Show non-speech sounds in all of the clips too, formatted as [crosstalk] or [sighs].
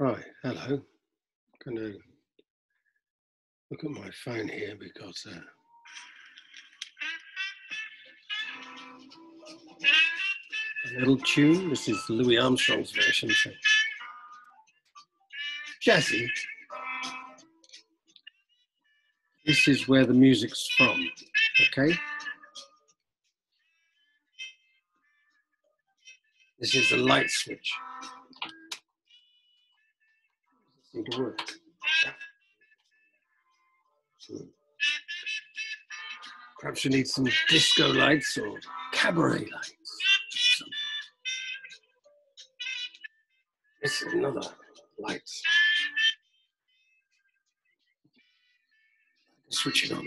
Right, hello. I'm going to look at my phone here because uh, a little tune. This is Louis Armstrong's version. So jazzy. This is where the music's from, okay? This is the light switch to work. So perhaps you need some disco lights or cabaret lights. This is another light. Switch it on.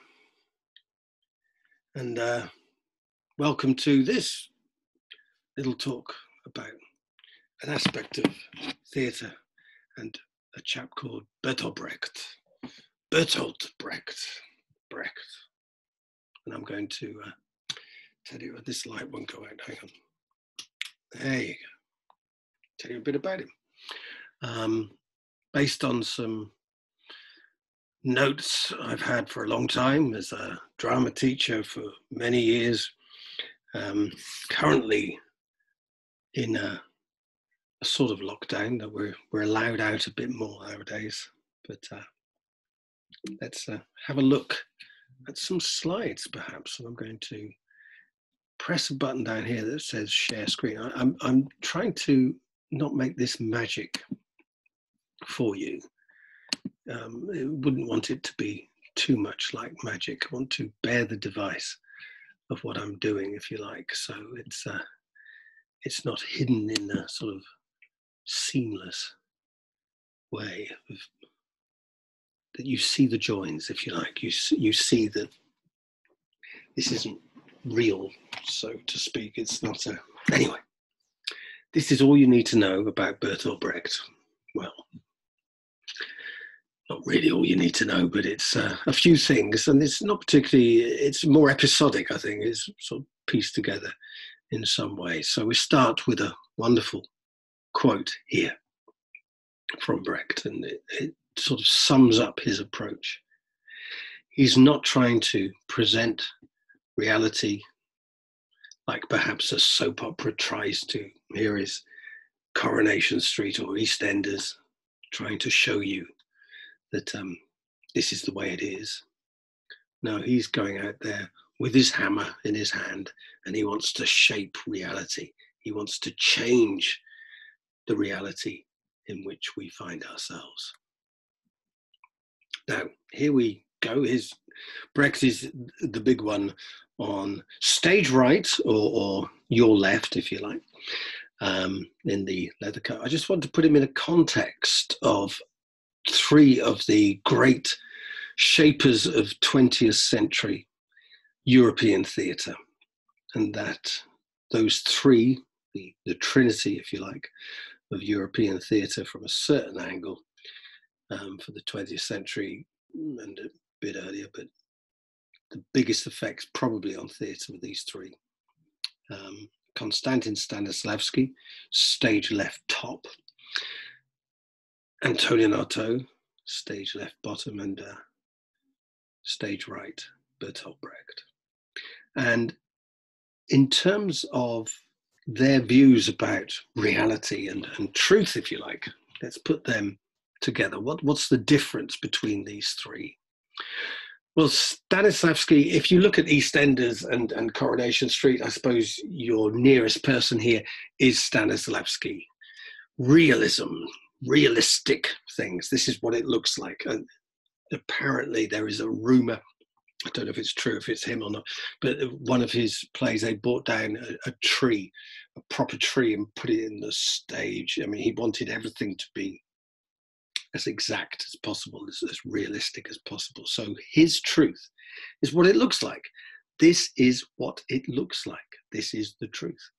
And uh, welcome to this little talk about an aspect of theatre and a chap called Bertolt Brecht. Bertolt Brecht. Brecht. And I'm going to uh, tell you, this light won't go out. Hang on. There you go tell you a bit about him. Um, based on some notes I've had for a long time as a drama teacher for many years, um, currently in a, a, sort of lockdown that we're, we're allowed out a bit more nowadays. But uh, let's uh, have a look at some slides perhaps. And I'm going to press a button down here that says share screen. I, I'm, I'm trying to not make this magic for you. Um, I wouldn't want it to be too much like magic. I want to bare the device of what I'm doing, if you like. So it's uh, it's not hidden in a sort of seamless way of, that you see the joins, if you like. You you see that this isn't real, so to speak. It's not a anyway. This is all you need to know about Bertolt Brecht. Well, not really all you need to know, but it's uh, a few things, and it's not particularly. It's more episodic, I think. It's sort of pieced together in some way. So we start with a wonderful quote here from Brecht, and it, it sort of sums up his approach. He's not trying to present reality like perhaps a soap opera tries to. Here is Coronation Street or EastEnders trying to show you that um, this is the way it is. No, he's going out there with his hammer in his hand and he wants to shape reality. He wants to change the reality in which we find ourselves. Now, here we go. His Brecht is the big one on stage right or, or your left, if you like, um, in the leather coat. I just want to put him in a context of three of the great shapers of 20th century European theatre, and that those three, the, the trinity, if you like, of European theatre from a certain angle um, for the 20th century and a bit earlier, but the biggest effects probably on theatre with these three. Um, Konstantin Stanislavski, stage left top. Antonin Artaud, stage left bottom, and uh, stage right, Bertolt Brecht. And in terms of their views about reality and, and truth, if you like, let's put them together. What, what's the difference between these three? Well, Stanislavski, if you look at EastEnders and, and Coronation Street, I suppose your nearest person here is Stanislavski. Realism, realistic things. This is what it looks like. A, apparently there is a rumor I don't know if it's true, if it's him or not, but one of his plays, they brought down a, a, tree, a proper tree, and put it in the stage. I mean, he wanted everything to be as exact as possible, as, as realistic as possible. So his truth is what it looks like. This is what it looks like. This is the truth.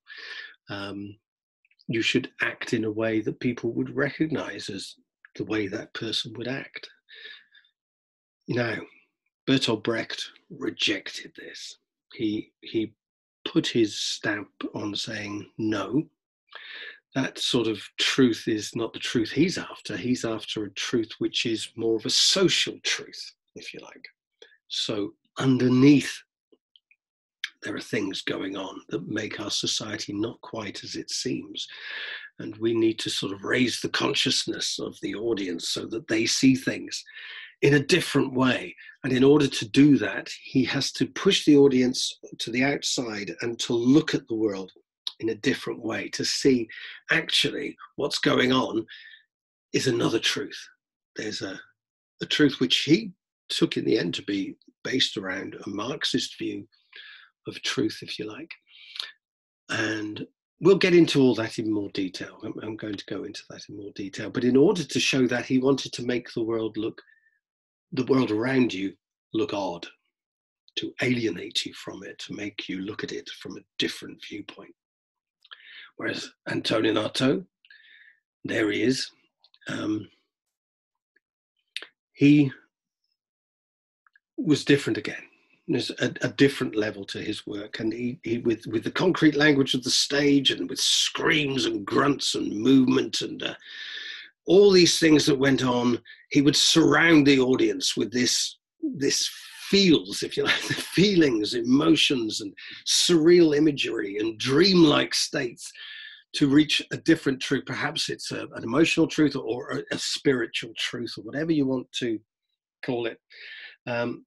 Um, you should act in a way that people would recognize as the way that person would act. Now, Bertolt Brecht rejected this. He he put his stamp on saying no. That sort of truth is not the truth he's after. He's after a truth which is more of a social truth, if you like. So underneath there are things going on that make our society not quite as it seems. And we need to sort of raise the consciousness of the audience so that they see things in a different way. And in order to do that, he has to push the audience to the outside and to look at the world in a different way, to see actually what's going on is another truth. There's a, a truth which he took in the end to be based around a Marxist view of truth, if you like. And we'll get into all that in more detail. I'm, I'm, going to go into that in more detail. But in order to show that, he wanted to make the world look the world around you look odd, to alienate you from it, to make you look at it from a different viewpoint. Whereas Antonin Artaud, there he is. Um, he was different again. There's a, a, different level to his work, and he, he with with the concrete language of the stage, and with screams and grunts and movement and uh, all these things that went on, he would surround the audience with this this feels, if you like, [laughs] the feelings, emotions, and surreal imagery and dreamlike states to reach a different truth. Perhaps it's a, an emotional truth or a, a, spiritual truth or whatever you want to call it. Um,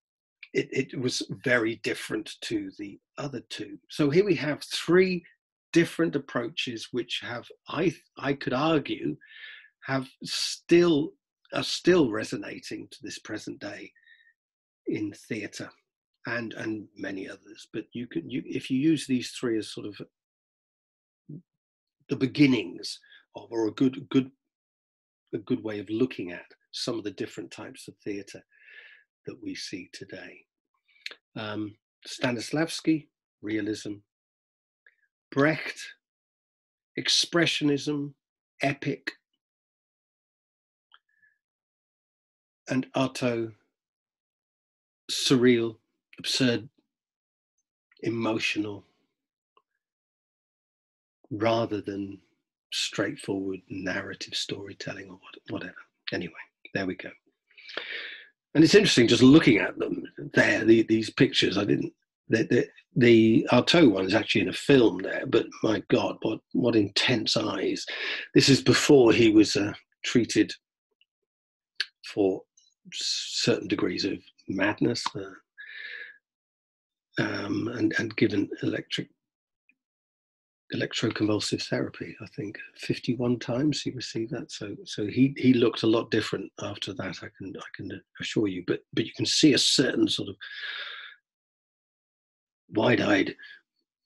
it. It was very different to the other two. So here we have three different approaches, which have, I, I could argue, have still are still resonating to this present day in theatre and and many others but you can you if you use these three as sort of the beginnings of or a good good a good way of looking at some of the different types of theatre that we see today um, stanislavski realism brecht expressionism epic and Artaud surreal, absurd, emotional, rather than straightforward narrative storytelling or whatever. Anyway, there we go. And it's interesting just looking at them there, the, these pictures. I didn't. The, the, the one is actually in a film there, but my God, what what intense eyes! This is before he was uh, treated for certain degrees of madness uh, um, and, and given electric electroconvulsive therapy. I think 51 times he received that. So so he he looked a lot different after that. I can I can assure you. But but you can see a certain sort of wide-eyed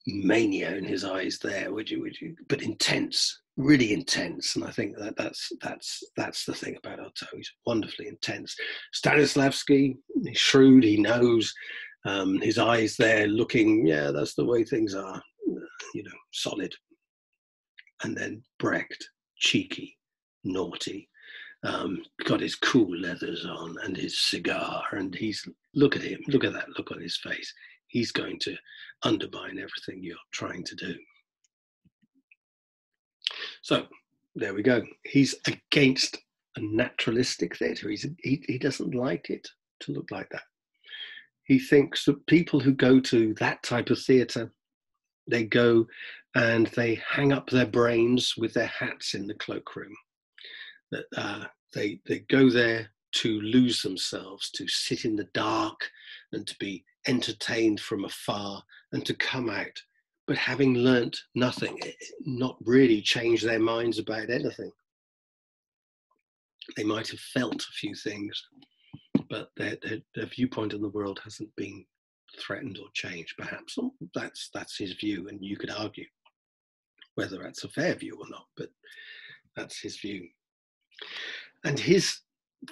mania in his eyes there. Would you would you? But intense really intense, and I think that that's that's that's the thing about Artaud. He's wonderfully intense. Stanislavski, he's shrewd. He knows. Um, his eyes there, looking. Yeah, that's the way things are. You know, solid. And then Brecht, cheeky, naughty. Um, got his cool leathers on and his cigar, and he's look at him, look at that look on his face. He's going to undermine everything you're trying to do. So there we go. He's against a naturalistic theatre. He, he doesn't like it to look like that. He thinks that people who go to that type of theatre, they go and they hang up their brains with their hats in the cloakroom. Uh, they they go there to lose themselves, to sit in the dark, and to be entertained from afar, and to come out but having learnt nothing, not really changed their minds about anything. They might have felt a few things, but their, their, their viewpoint on the world hasn't been threatened or changed. Perhaps that's that's his view, and you could argue whether that's a fair view or not, but that's his view. And his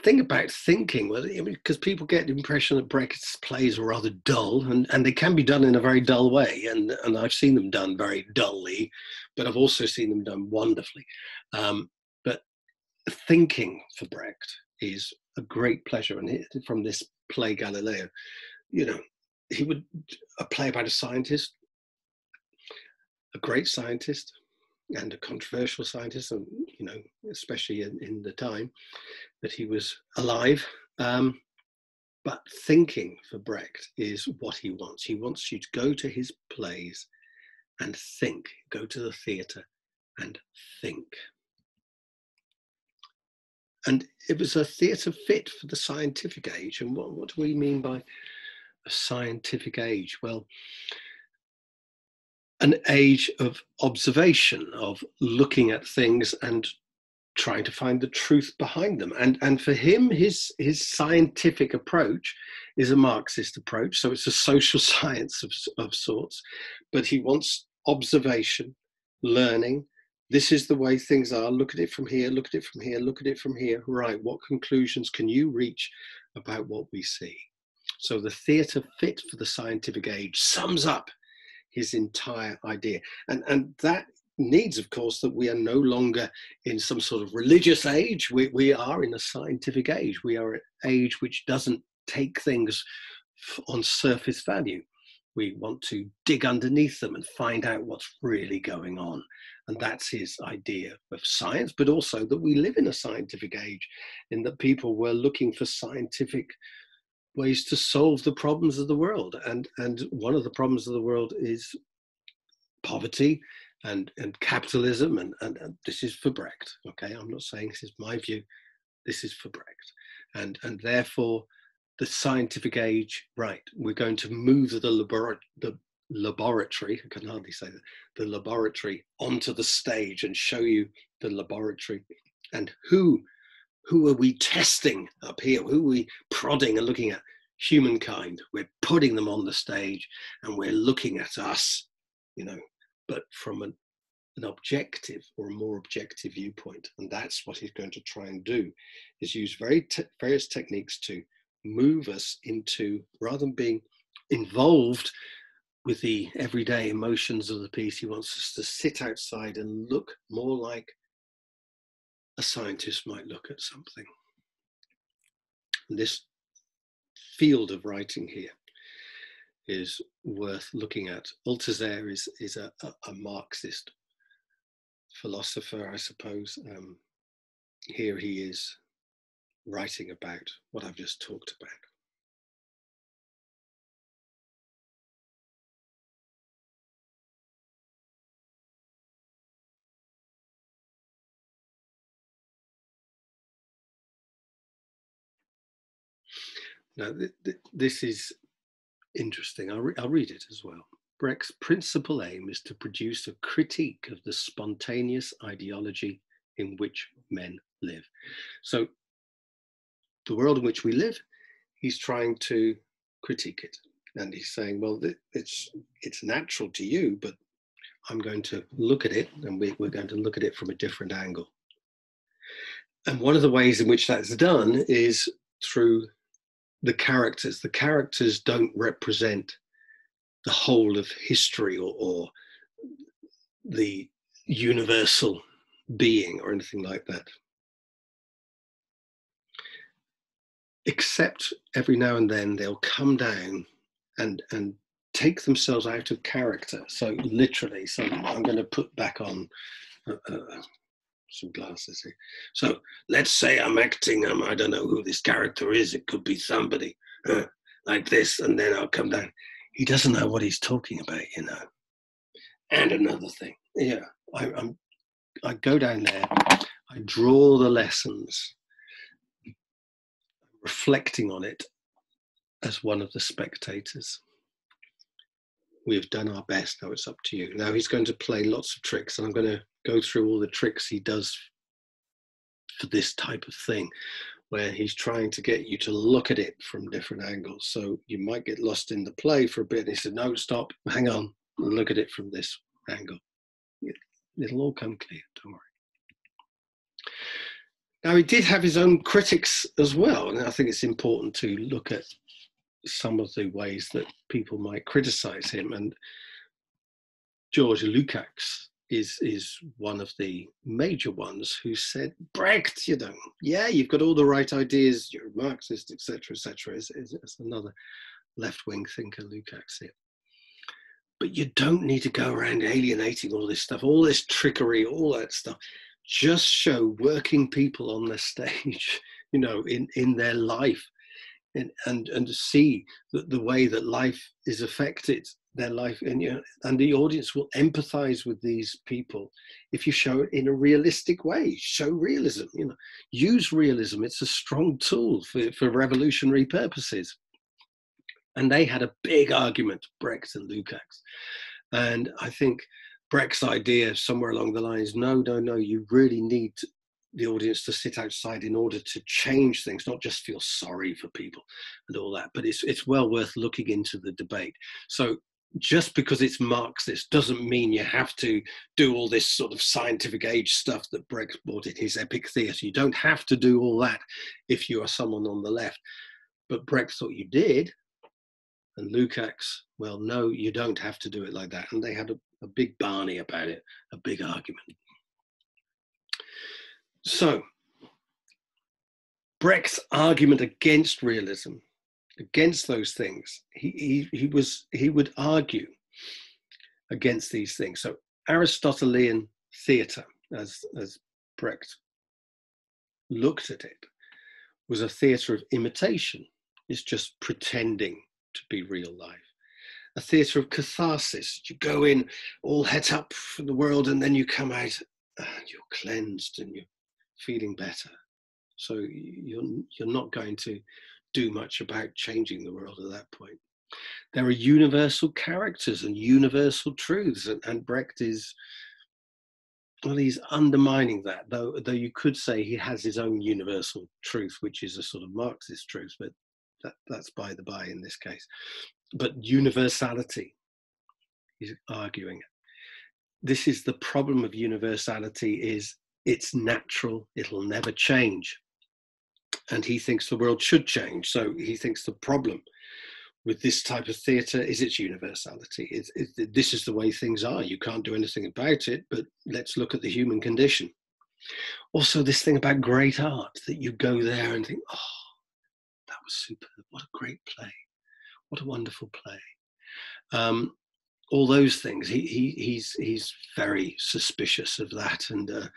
thing about thinking mean, because people get the impression that Brecht's plays are rather dull, and, and they can be done in a very dull way, and and I've seen them done very dully, but I've also seen them done wonderfully. Um, but thinking for Brecht is a great pleasure, and from this play Galileo, you know, he would a play about a scientist, a great scientist, and a controversial scientist, and you know, especially in, in the time that he was alive. Um, but thinking for Brecht is what he wants. He wants you to go to his plays and think, go to the theatre and think. And it was a theatre fit for the scientific age. And what, what do we mean by scientific age? Well, an age of observation, of looking at things and trying to find the truth behind them. And and for him, his his scientific approach is a Marxist approach. So it's a social [laughs] science of, of sorts, but he wants observation, learning. This is the way things are. Look at it from here, look at it from here, look at it from here. Right, what conclusions can you reach about what we see? So the theatre fit for the scientific age sums up his entire idea. And, and that needs, of course, that we are no longer in some sort of religious age. We, we are in a scientific age. We are an age which doesn't take things on surface value. We want to dig underneath them and find out what's really going on. And that's his idea of science, but also that we live in a scientific age, in that people were looking for scientific ways to solve the problems of the world. And, and one of the problems of the world is poverty and, and capitalism. And, and, and this is for Brecht. Okay, I'm not saying this is my view. This is for Brecht. And, and therefore, the scientific age, right, we're going to move the, labor- the laboratory, I can hardly say that, the laboratory onto the stage and show you the laboratory and who who are we testing up here? Who are we prodding and looking at? Humankind. We're putting them on the stage and we're looking at us, you know, but from an, an objective or a more objective viewpoint. And that's what he's going to try and do, is use very te- various techniques to move us into, rather than being involved with the everyday emotions of the piece, he wants us to sit outside and look more like a scientist might look at something. This field of writing here is worth looking at. Althusser is, is a, a, a Marxist philosopher, I suppose. Um, here he is writing about what I've just talked about. Now, th- th- this is interesting. I'll, re- I'll read it as well. Brecht's principal aim is to produce a critique of the spontaneous ideology in which men live. So, the world in which we live, he's trying to critique it, and he's saying, "Well, it's it's natural to you, but I'm going to look at it, and we, we're going to look at it from a different angle." And one of the ways in which that's done is through the characters. The characters don't represent the whole of history or, or the universal being or anything like that. Except every now and then they'll come down and and take themselves out of character. So literally, so I'm going to put back on uh, uh, some glasses here. So let's say I'm acting, um, I don't know who this character is. It could be somebody uh, like this, and then I'll come down. He doesn't know what he's talking about, you know. And another thing, yeah, I, I'm, I go down there, I draw the lessons, reflecting on it as one of the spectators. We have done our best. Now it's up to you. Now he's going to play lots of tricks, and I'm going to go through all the tricks he does for this type of thing. where he's trying to get you to look at it from different angles. So you might get lost in the play for a bit. And he said, No, stop, hang on, look at it from this angle. It'll all come clear, don't worry. Now, he did have his own critics as well, and I think it's important to look at some of the ways that people might criticize him. And George Lukács is is one of the major ones who said Brecht, you know, yeah, you've got all the right ideas, you're Marxist, etc., etc. Is, is, is another left wing thinker, Lukács here. But you don't need to go around alienating all this stuff, all this trickery, all that stuff. Just show working people on the [laughs] stage, you know, in in their life, and and and see that the way that life is affected their life and you know, and the audience will empathize with these people if you show it in a realistic way. Show realism you know. Use realism. It's a strong tool for, for revolutionary purposes. And they had a big argument brecht and lukács. And i think brecht's idea somewhere along the lines no no no you really need the audience to sit outside in order to change things, not just feel sorry for people and all that. But it's it's well worth looking into the debate. So just because it's Marxist doesn't mean you have to do all this sort of scientific age stuff that Brecht brought in his epic theatre. You don't have to do all that if you are someone on the left. But Brecht thought you did. And Lukács, well, no, you don't have to do it like that. And they had a, a big barney about it, a big argument. So, Brecht's argument against realism against those things. He, he, he was he would argue against these things. So Aristotelian theatre, as as Brecht looked at it, was a theatre of imitation. It's just pretending to be real life. A theatre of catharsis. You go in all het up for the world, and then you come out and you're cleansed and you're feeling better. So you're you're not going to do much about changing the world at that point. There are universal characters and universal truths, and, and Brecht is well, he's undermining that, though. Though you could say he has his own universal truth, which is a sort of Marxist truth, but that, that's by the by in this case. But universality, he's arguing. This is the problem of universality: is it's natural; it'll never change and he thinks the world should change. So he thinks the problem with this type of theatre is its universality. It, it, this is the way things are. You can't do anything about it, but let's look at the human condition. Also, this thing about great art that you go there and think, oh, that was superb. What a great play. What a wonderful play. Um, all those things. He, he, he's, he's very suspicious of that. And uh,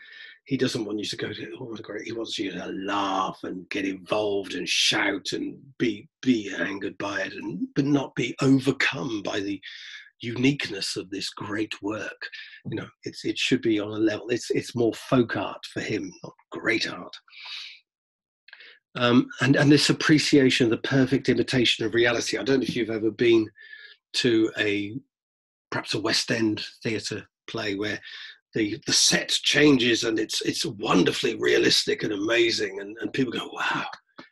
he doesn't want you to go to oh great he wants you to laugh and get involved and shout and be be angered by it and but not be overcome by the uniqueness of this great work. You know it's it should be on a level it's it's more folk art for him not great art. Um, and and this appreciation of the perfect imitation of reality. I don't know if you've ever been to a perhaps a west end theatre play where the the set changes and it's it's wonderfully realistic and amazing and, and people go wow.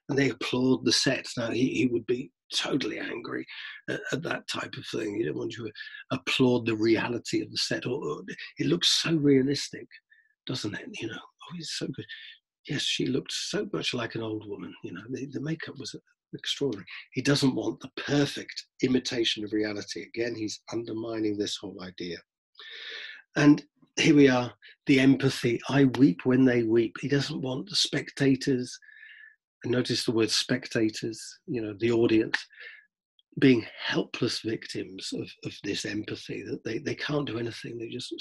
And they applaud the set now he, he would be totally angry at, at that type of thing. He didn't want you to applaud the reality of the set. Or, or, it looks so realistic doesn't it? You know oh it's so good. Yes she looked so much like an old woman. You know the, the makeup was extraordinary. He doesn't want the perfect imitation of reality. Again he's undermining this whole idea. And here we are, the empathy. I weep when they weep. He doesn't want the spectators, and notice the word spectators, you know, the audience, being helpless victims of, of this empathy that they, they can't do anything. They just,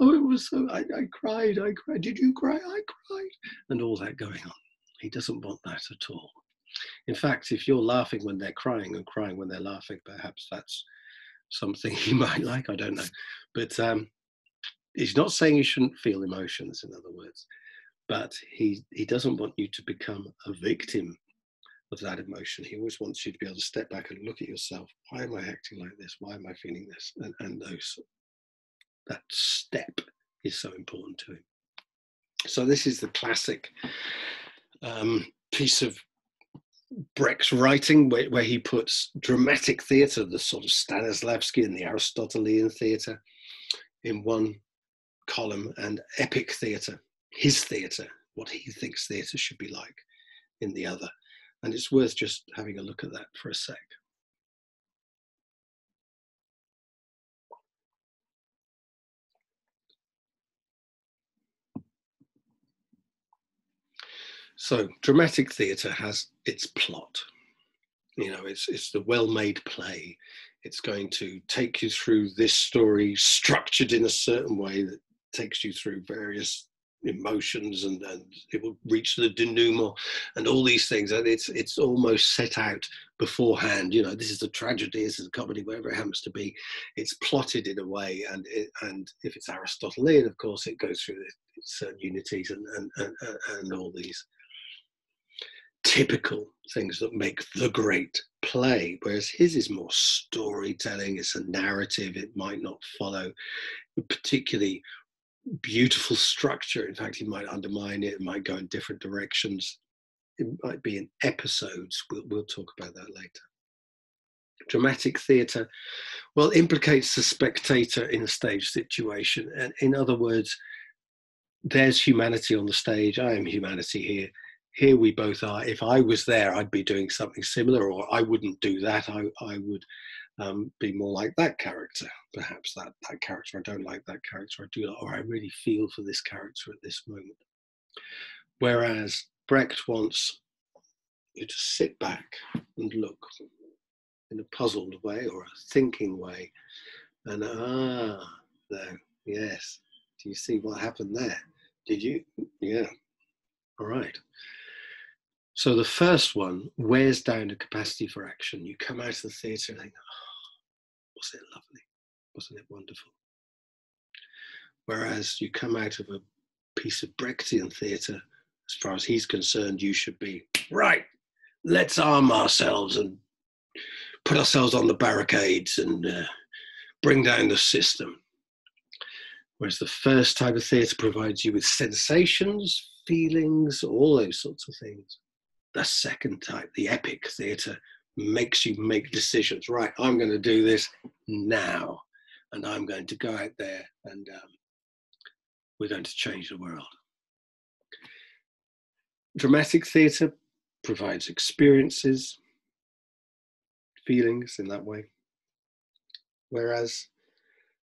oh, it was so, I, I cried, I cried. Did you cry? I cried. And all that going on. He doesn't want that at all. In fact, if you're laughing when they're crying and crying when they're laughing, perhaps that's something [laughs] he might like. I don't know. But um, he's not saying you shouldn't feel emotions, in other words, but he he doesn't want you to become a victim of that emotion. He always wants you to be able to step back and look at yourself. Why am I acting like this? Why am I feeling this? And, and those that step is so important to him. So this is the classic um, piece of Brecht's writing where, where he puts dramatic theatre, the sort of Stanislavski and the Aristotelian theatre, in one column, and epic theatre, his theatre, what he thinks theatre should be like, in the other. And it's worth just having a look at that for a sec. So dramatic theatre has its plot. You know, it's it's the well-made play. It's going to take you through this story structured in a certain way that takes you through various emotions and, and it will reach the denouement and all these things. And it's it's almost set out beforehand you know this is a tragedy this is a comedy wherever it happens to be. It's plotted in a way and it, and if it's aristotelian of course it goes through certain unities and and, and, and all these typical things that make the great play, whereas his is more storytelling, it's a narrative, it might not follow particularly beautiful structure. In fact, he might undermine it, it might go in different directions. It might be in episodes. We'll, we'll talk about that later. Dramatic theatre, well, implicates the spectator in a stage situation. And in other words, there's humanity on the stage. I am humanity here here we both are. If I was there, I'd be doing something similar, or I wouldn't do that. I, I would um, be more like that character, perhaps that, that character. I don't like that character. I do, or I really feel for this character at this moment. Whereas Brecht wants you to sit back and look in a puzzled way or a thinking way, and ah, there, yes. Do you see what happened there? Did you? Yeah. All right. So the first one wears down the capacity for action. You come out of the theatre and think, oh, wasn't it lovely? Wasn't it wonderful? Whereas you come out of a piece of Brechtian theatre, as far as he's concerned, you should be, right, let's arm ourselves and put ourselves on the barricades and uh, bring down the system. Whereas the first type of theatre provides you with sensations, feelings, all those sorts of things. The second type, the epic theatre, makes you make decisions. Right, I'm going to do this now, and I'm going to go out there and um, we're going to change the world. Dramatic theatre provides experiences, feelings in that way. Whereas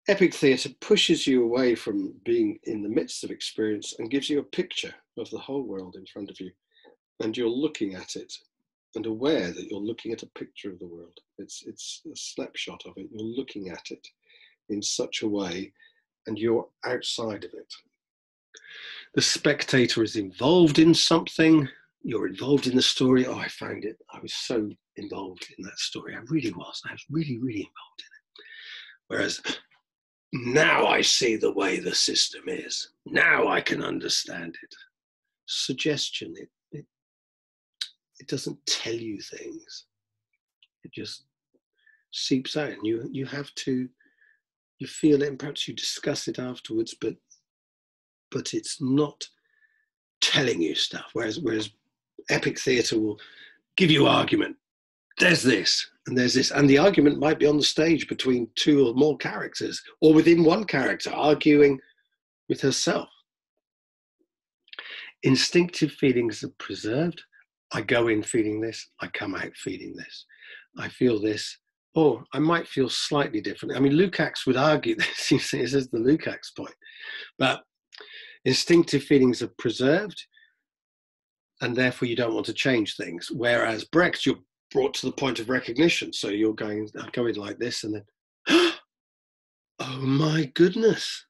epic theatre pushes you away from being in the midst of experience and gives you a picture of the whole world in front of you and you're looking at it and aware that you're looking at a picture of the world. It's, it's a snapshot of it. You're looking at it in such a way and you're outside of it. The spectator is involved in something. You're involved in the story. Oh, I found it. I was so involved in that story. I really was. I was really, really involved in it. Whereas now I see the way the system is. Now I can understand it. Suggestion, it it doesn't tell you things. It just seeps out, and you you have to you feel it, and perhaps you discuss it afterwards, but but it's not telling you stuff. Whereas whereas epic theatre will give you argument. There's this and there's this, and the argument might be on the stage between two or more characters, or within one character arguing with herself. Instinctive feelings are preserved I go in feeling this, I come out feeling this. I feel this, or I might feel slightly different. I mean, Lukács would argue [laughs] this, you see, this is the Lukács point. But instinctive feelings are preserved, and therefore you don't want to change things. Whereas Brecht, you're brought to the point of recognition. So you're going, going like this, and then, [gasps] oh my goodness,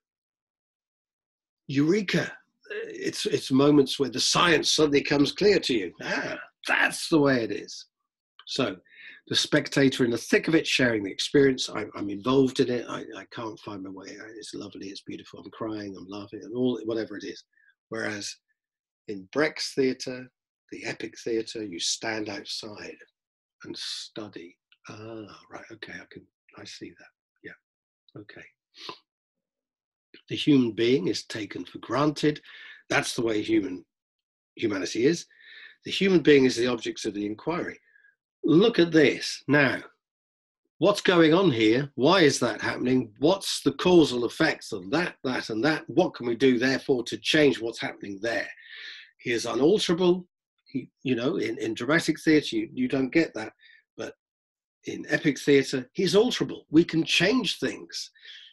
Eureka! It's it's moments where the science suddenly comes clear to you. Ah, that's the way it is. So, the spectator in the thick of it, sharing the experience. I, am involved in it. I, I can't find my way. It's lovely. It's beautiful. I'm crying. I'm laughing, and all whatever it is. Whereas in Brecht's theatre, the epic theatre, you stand outside and study. Ah, right. Okay, I can. I see that. Yeah. Okay the human being is taken for granted. That's the way human humanity is. The human being is the object of the inquiry. Look at this now. What's going on here? Why is that happening? What's the causal effects of that, that, and that? What can we do, therefore, to change what's happening there? He is unalterable. He, you know, in, in dramatic theatre, you, you don't get that. But in epic theatre, he's alterable. We can change things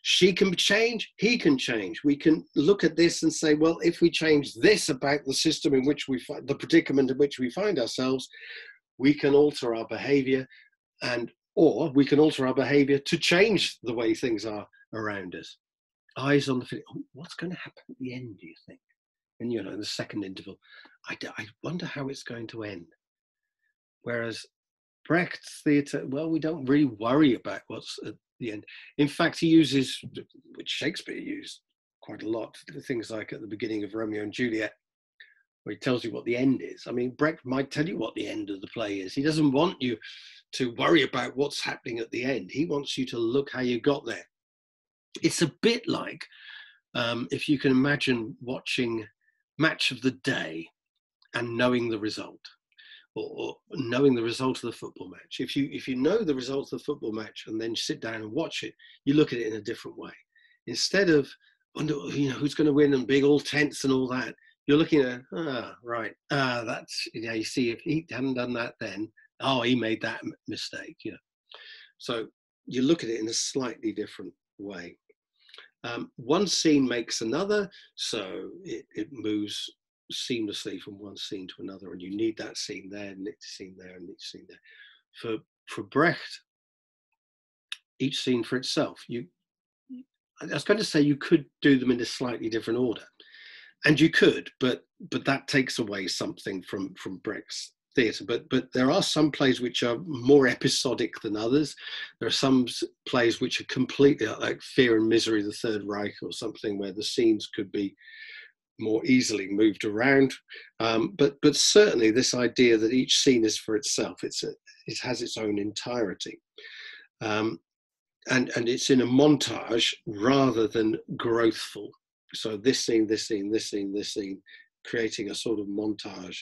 she can change, he can change. We can look at this and say, well, if we change this about the system in which we find the predicament in which we find ourselves, we can alter our behavior and or we can alter our behavior to change the way things are around us. Eyes on the oh, what's going to happen at the end, do you think? And you know, in the second interval, I, I wonder how it's going to end. Whereas Brecht's theatre, well, we don't really worry about what's at the end. In fact, he uses, which Shakespeare used quite a lot, things like at the beginning of Romeo and Juliet, where he tells you what the end is. I mean, Brecht might tell you what the end of the play is. He doesn't want you to worry about what's happening at the end. He wants you to look how you got there. It's a bit like um, if you can imagine watching Match of the Day and knowing the result or, or, knowing the result of the football match. If you if you know the result of the football match and then sit down and watch it, you look at it in a different way. Instead of you know who's going to win and big all tense and all that, you're looking at ah right ah that's yeah you see if he hadn't done that then oh he made that mistake you know. So you look at it in a slightly different way. Um, one scene makes another, so it, it moves seamlessly from one scene to another, and you need that scene there, and each scene there, and each scene there. For for Brecht, each scene for itself. You, I was going to say you could do them in a slightly different order, and you could, but but that takes away something from from Brecht's theatre. But but there are some plays which are more episodic than others. There are some plays which are completely uh, like Fear and Misery, the Third Reich, or something where the scenes could be more easily moved around. Um, but but certainly this idea that each scene is for itself, it's a, it has its own entirety. Um, and, and it's in a montage rather than growthful. So this scene, this scene, this scene, this scene, creating a sort of montage.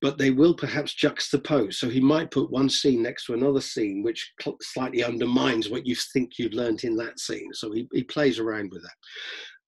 But they will perhaps juxtapose. So he might put one scene next to another scene, which slightly undermines what you think you've learned in that scene. So he, he plays around with that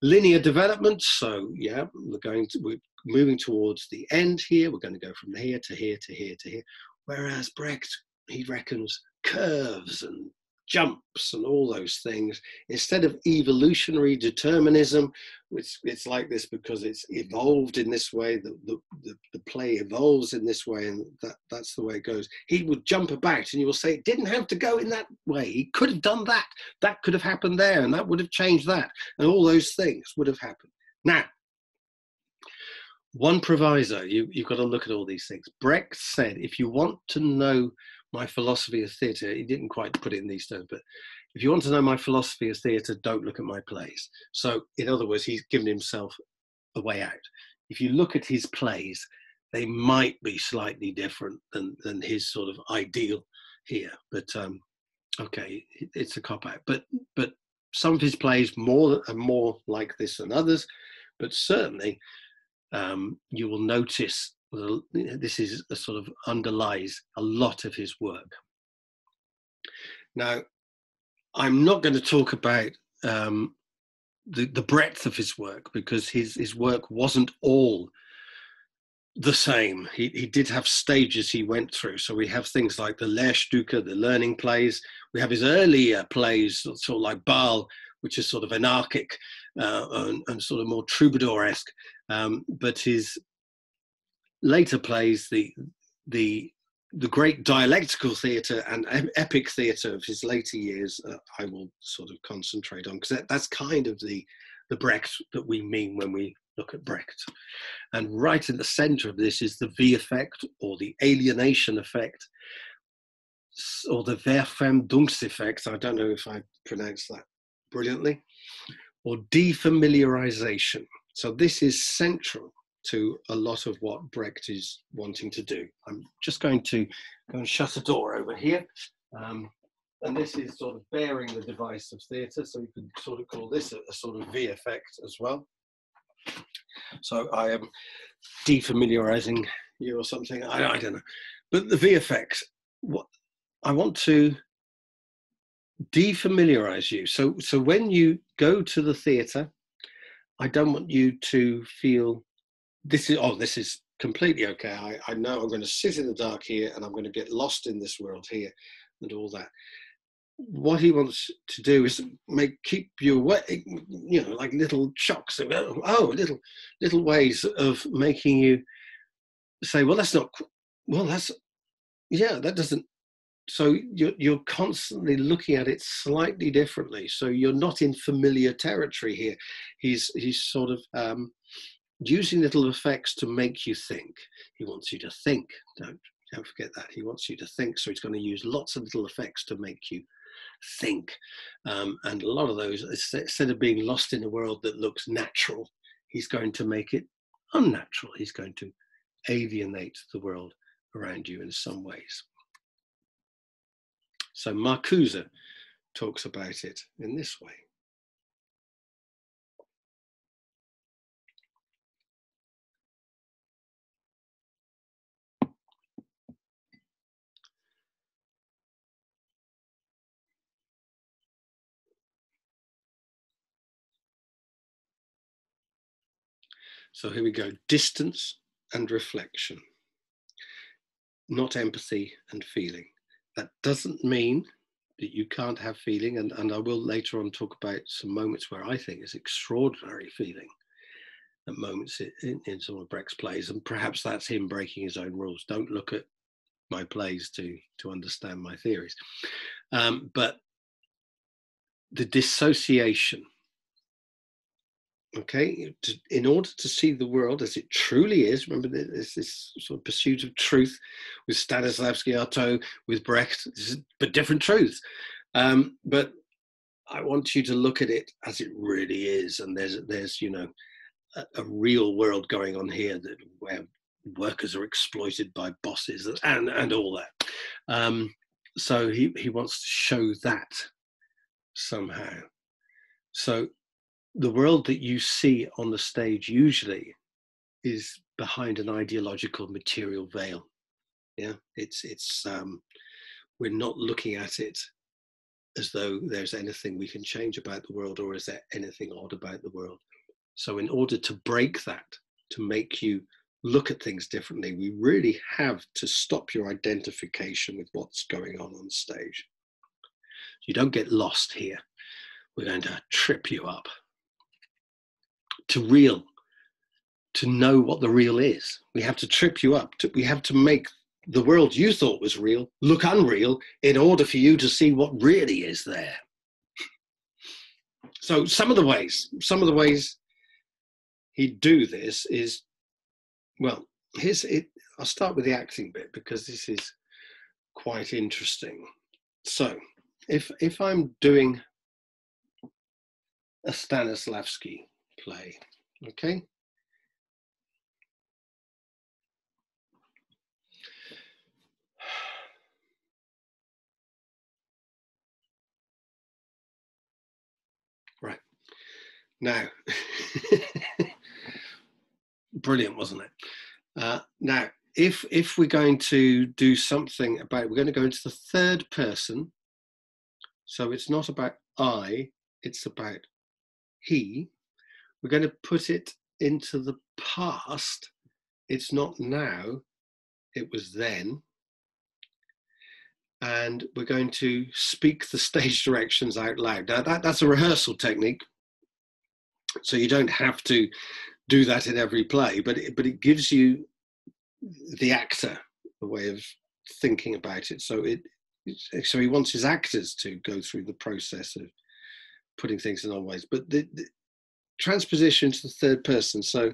linear development. So yeah, we're going to we're moving towards the end here. We're going to go from here to here to here to here. Whereas Brecht, he reckons curves and jumps and all those things. Instead of evolutionary determinism which it's like this because it's evolved in this way the, the, the, play evolves in this way and that, that's the way it goes. He would jump about and you will say it didn't have to go in that way. He could have done that. That could have happened there and that would have changed that. And all those things would have happened. Now one proviso you, you've got to look at all these things. Brecht said if you want to know my philosophy of theatre. He didn't quite put it in these terms, but if you want to know my philosophy of theatre, don't look at my plays. So, in other words, he's given himself a way out. If you look at his plays, they might be slightly different than than his sort of ideal here. But um, okay, it's a cop out. But but some of his plays more are more like this than others. But certainly, um, you will notice this is a sort of underlies a lot of his work. Now, I'm not going to talk about um, the, the breadth of his work because his, his work wasn't all the same. He, he did have stages he went through. So we have things like the Lehrstücke, the learning plays. We have his earlier plays, sort of like Baal, which is sort of anarchic uh, and, and, sort of more troubadour-esque. Um, but his later plays the the the great dialectical theatre and epic theatre of his later years, uh, I will sort of concentrate on because that, that's kind of the the Brecht that we mean when we look at Brecht. And right in the centre of this is the V effect or the alienation effect or the Verfremdungseffekt. I don't know if I pronounced that brilliantly, or defamiliarization. So this is central to a lot of what Brecht is wanting to do. I'm just going to go and shut a door over here. Um, and this is sort of baring the device of theatre, so you could sort of call this a, a sort of V effect as well. So I am defamiliarizing you or something. I, I don't know. But the VFX, what I want to defamiliarize you. So, so when you go to the theatre, I don't want you to feel this is oh this is completely okay. I, I know I'm going to sit in the dark here and I'm going to get lost in this world here and all that. What he wants to do is make keep you away, you know, like little shocks. Oh, little little ways of making you say, well, that's not. Well, that's yeah, that doesn't so you're, you're constantly looking at it slightly differently so you're not in familiar territory here he's he's sort of um, using little effects to make you think? He wants you to think. Don't don't forget that. He wants you to think so he's going to use lots of little effects to make you think. Um, and a lot of those instead of being lost in a world that looks natural he's going to make it unnatural. He's going to alienate the world around you in some ways. So Marcuse talks about it in this way. So here we go distance and reflection, not empathy and feeling. That doesn't mean that you can't have feeling, and, and I will later on talk about some moments where I think is extraordinary feeling at moments in, in some of Brecht's plays, and perhaps that's him breaking his own rules. Don't look at my plays to to understand my theories, um, but the dissociation okay in order to see the world as it truly is remember there's this sort of pursuit of truth with stanislavski artaud with brecht but different truths um, but i want you to look at it as it really is and there's there's you know a, a real world going on here that where workers are exploited by bosses and and all that. Um, so he he wants to show that somehow. So the world that you see on the stage usually is behind an ideological material veil. Yeah it's it's um we're not looking at it as though there's anything we can change about the world or is there anything odd about the world. So in order to break that to make you look at things differently we really have to stop your identification with what's going on on stage. You don't get lost here. We're going to trip you up to real, to know what the real is. We have to trip you up. To, we have to make the world you thought was real look unreal in order for you to see what really is there. So some of the ways, some of the ways he'd do this is, well, here's it. I'll start with the acting bit because this is quite interesting. So if if I'm doing a Stanislavski play. Okay. [sighs] Right. Now, [laughs] brilliant, wasn't it? Uh, now, if if we're going to do something about, we're going to go into the third person. So it's not about I, it's about he we're going to put it into the past. It's not now, it was then. And we're going to speak the stage [laughs] directions out loud. Now, that, that's a rehearsal technique. So you don't have to do that in every play, but it, but it gives you the actor a way of thinking about it. So it so he wants his actors to go through the process of putting things in other ways. But the, the, transposition to the third person. So,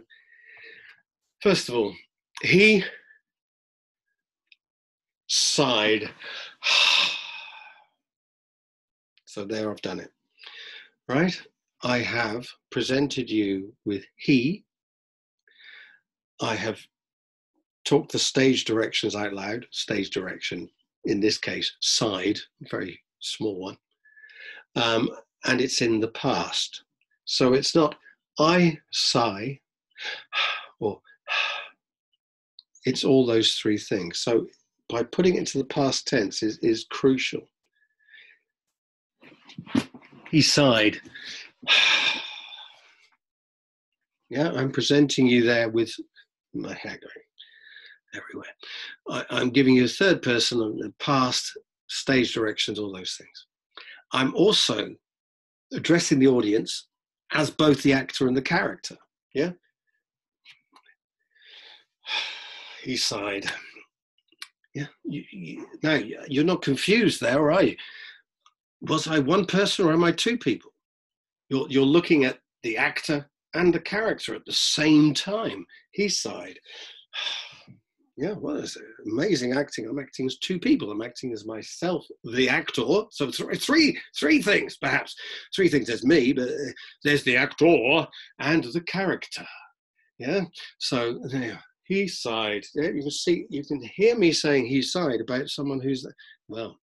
first of all, he sighed. [sighs] So, there I've done it. Right? I have presented you with he. I have talked the stage directions out loud, stage direction, in this case, side, very small one. Um, and it's in the past. So it's not I sigh or it's all those three things. So by putting it into the past tense is, is crucial. He sighed. yeah, I'm presenting you there with my hair going everywhere. I, am giving you a third person on the past, stage directions, all those things. I'm also addressing the audience as both the actor and the character. Yeah. [sighs] He sighed. Yeah. You, you, now you're not confused there, are you? Was I one person or am I two people? You're, you're looking at the actor and the character at the same time. He sighed. [sighs] yeah, well, it's amazing acting. I'm acting as two people. I'm acting as myself, the actor. So three, three things, perhaps. Three things. There's me, but uh, there's the actor and the character. Yeah. So there, he sighed. Yeah, you can see, you can hear me saying he sighed about someone who's well.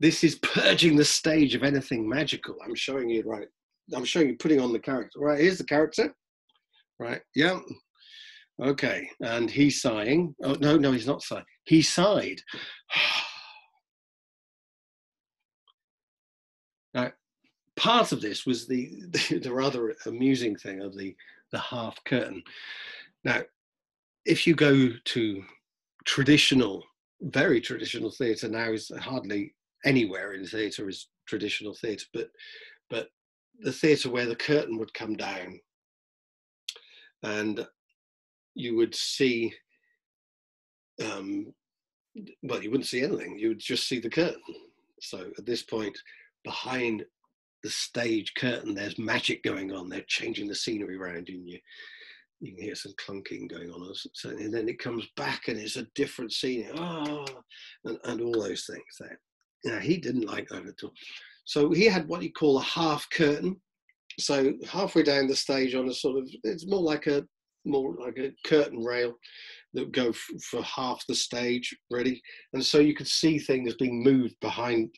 This is purging the stage of anything magical. I'm showing you right. I'm showing you putting on the character. Right. Here's the character. Right. Yeah. Okay, and he's sighing. Oh no, no, he's not sighing. He sighed. [sighs] now, part of this was the, the, [laughs] the rather amusing thing of the the half curtain. Now, if you go to traditional, very traditional theatre now is hardly anywhere in theatre is traditional theatre, but but the theatre where the curtain would come down and you would see um, well you wouldn't see anything. You would just see the curtain. So at this point behind the stage curtain there's magic going on. They're changing the scenery around and you you can hear some clunking going on. So, and then it comes back and it's a different scene. Oh, and, and all those things there. Now he didn't like that at all. So he had what he call a half curtain. So halfway down the stage on a sort of it's more like a more like a curtain rail that go f- for half the stage ready. And so you could see things being moved behind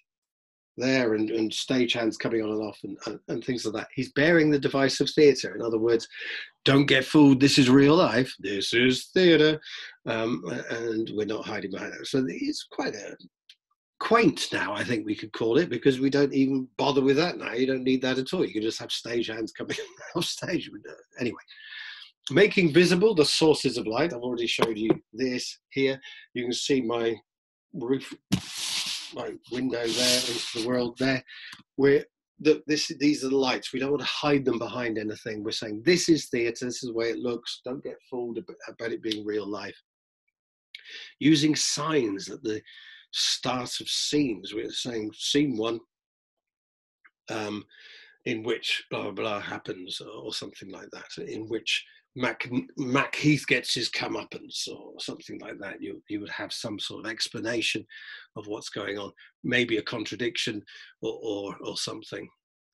there and, and stage hands coming on and off and, and, and things like that. He's baring the device of theatre. In other words, don't get fooled. This is real life. This is theatre. Um, and we're not hiding behind that. So it's quite a quaint now, I think we could call it, because we don't even bother with that now. You don't need that at all. You can just have stage hands coming [laughs] off stage. Anyway, making visible the sources of light. I've already showed you this here. You can see my roof, my window there into the world there. Where the, this, these are the lights. We don't want to hide them behind anything. We're saying this is theatre. This is the way it looks. Don't get fooled about it being real life. Using signs at the start of scenes. We're saying scene one, um, in which blah blah blah happens, or something like that. In which Mac, Macheath gets his comeuppance or something like that. You, you would have some sort of explanation of what's going on, maybe a contradiction or, or, or something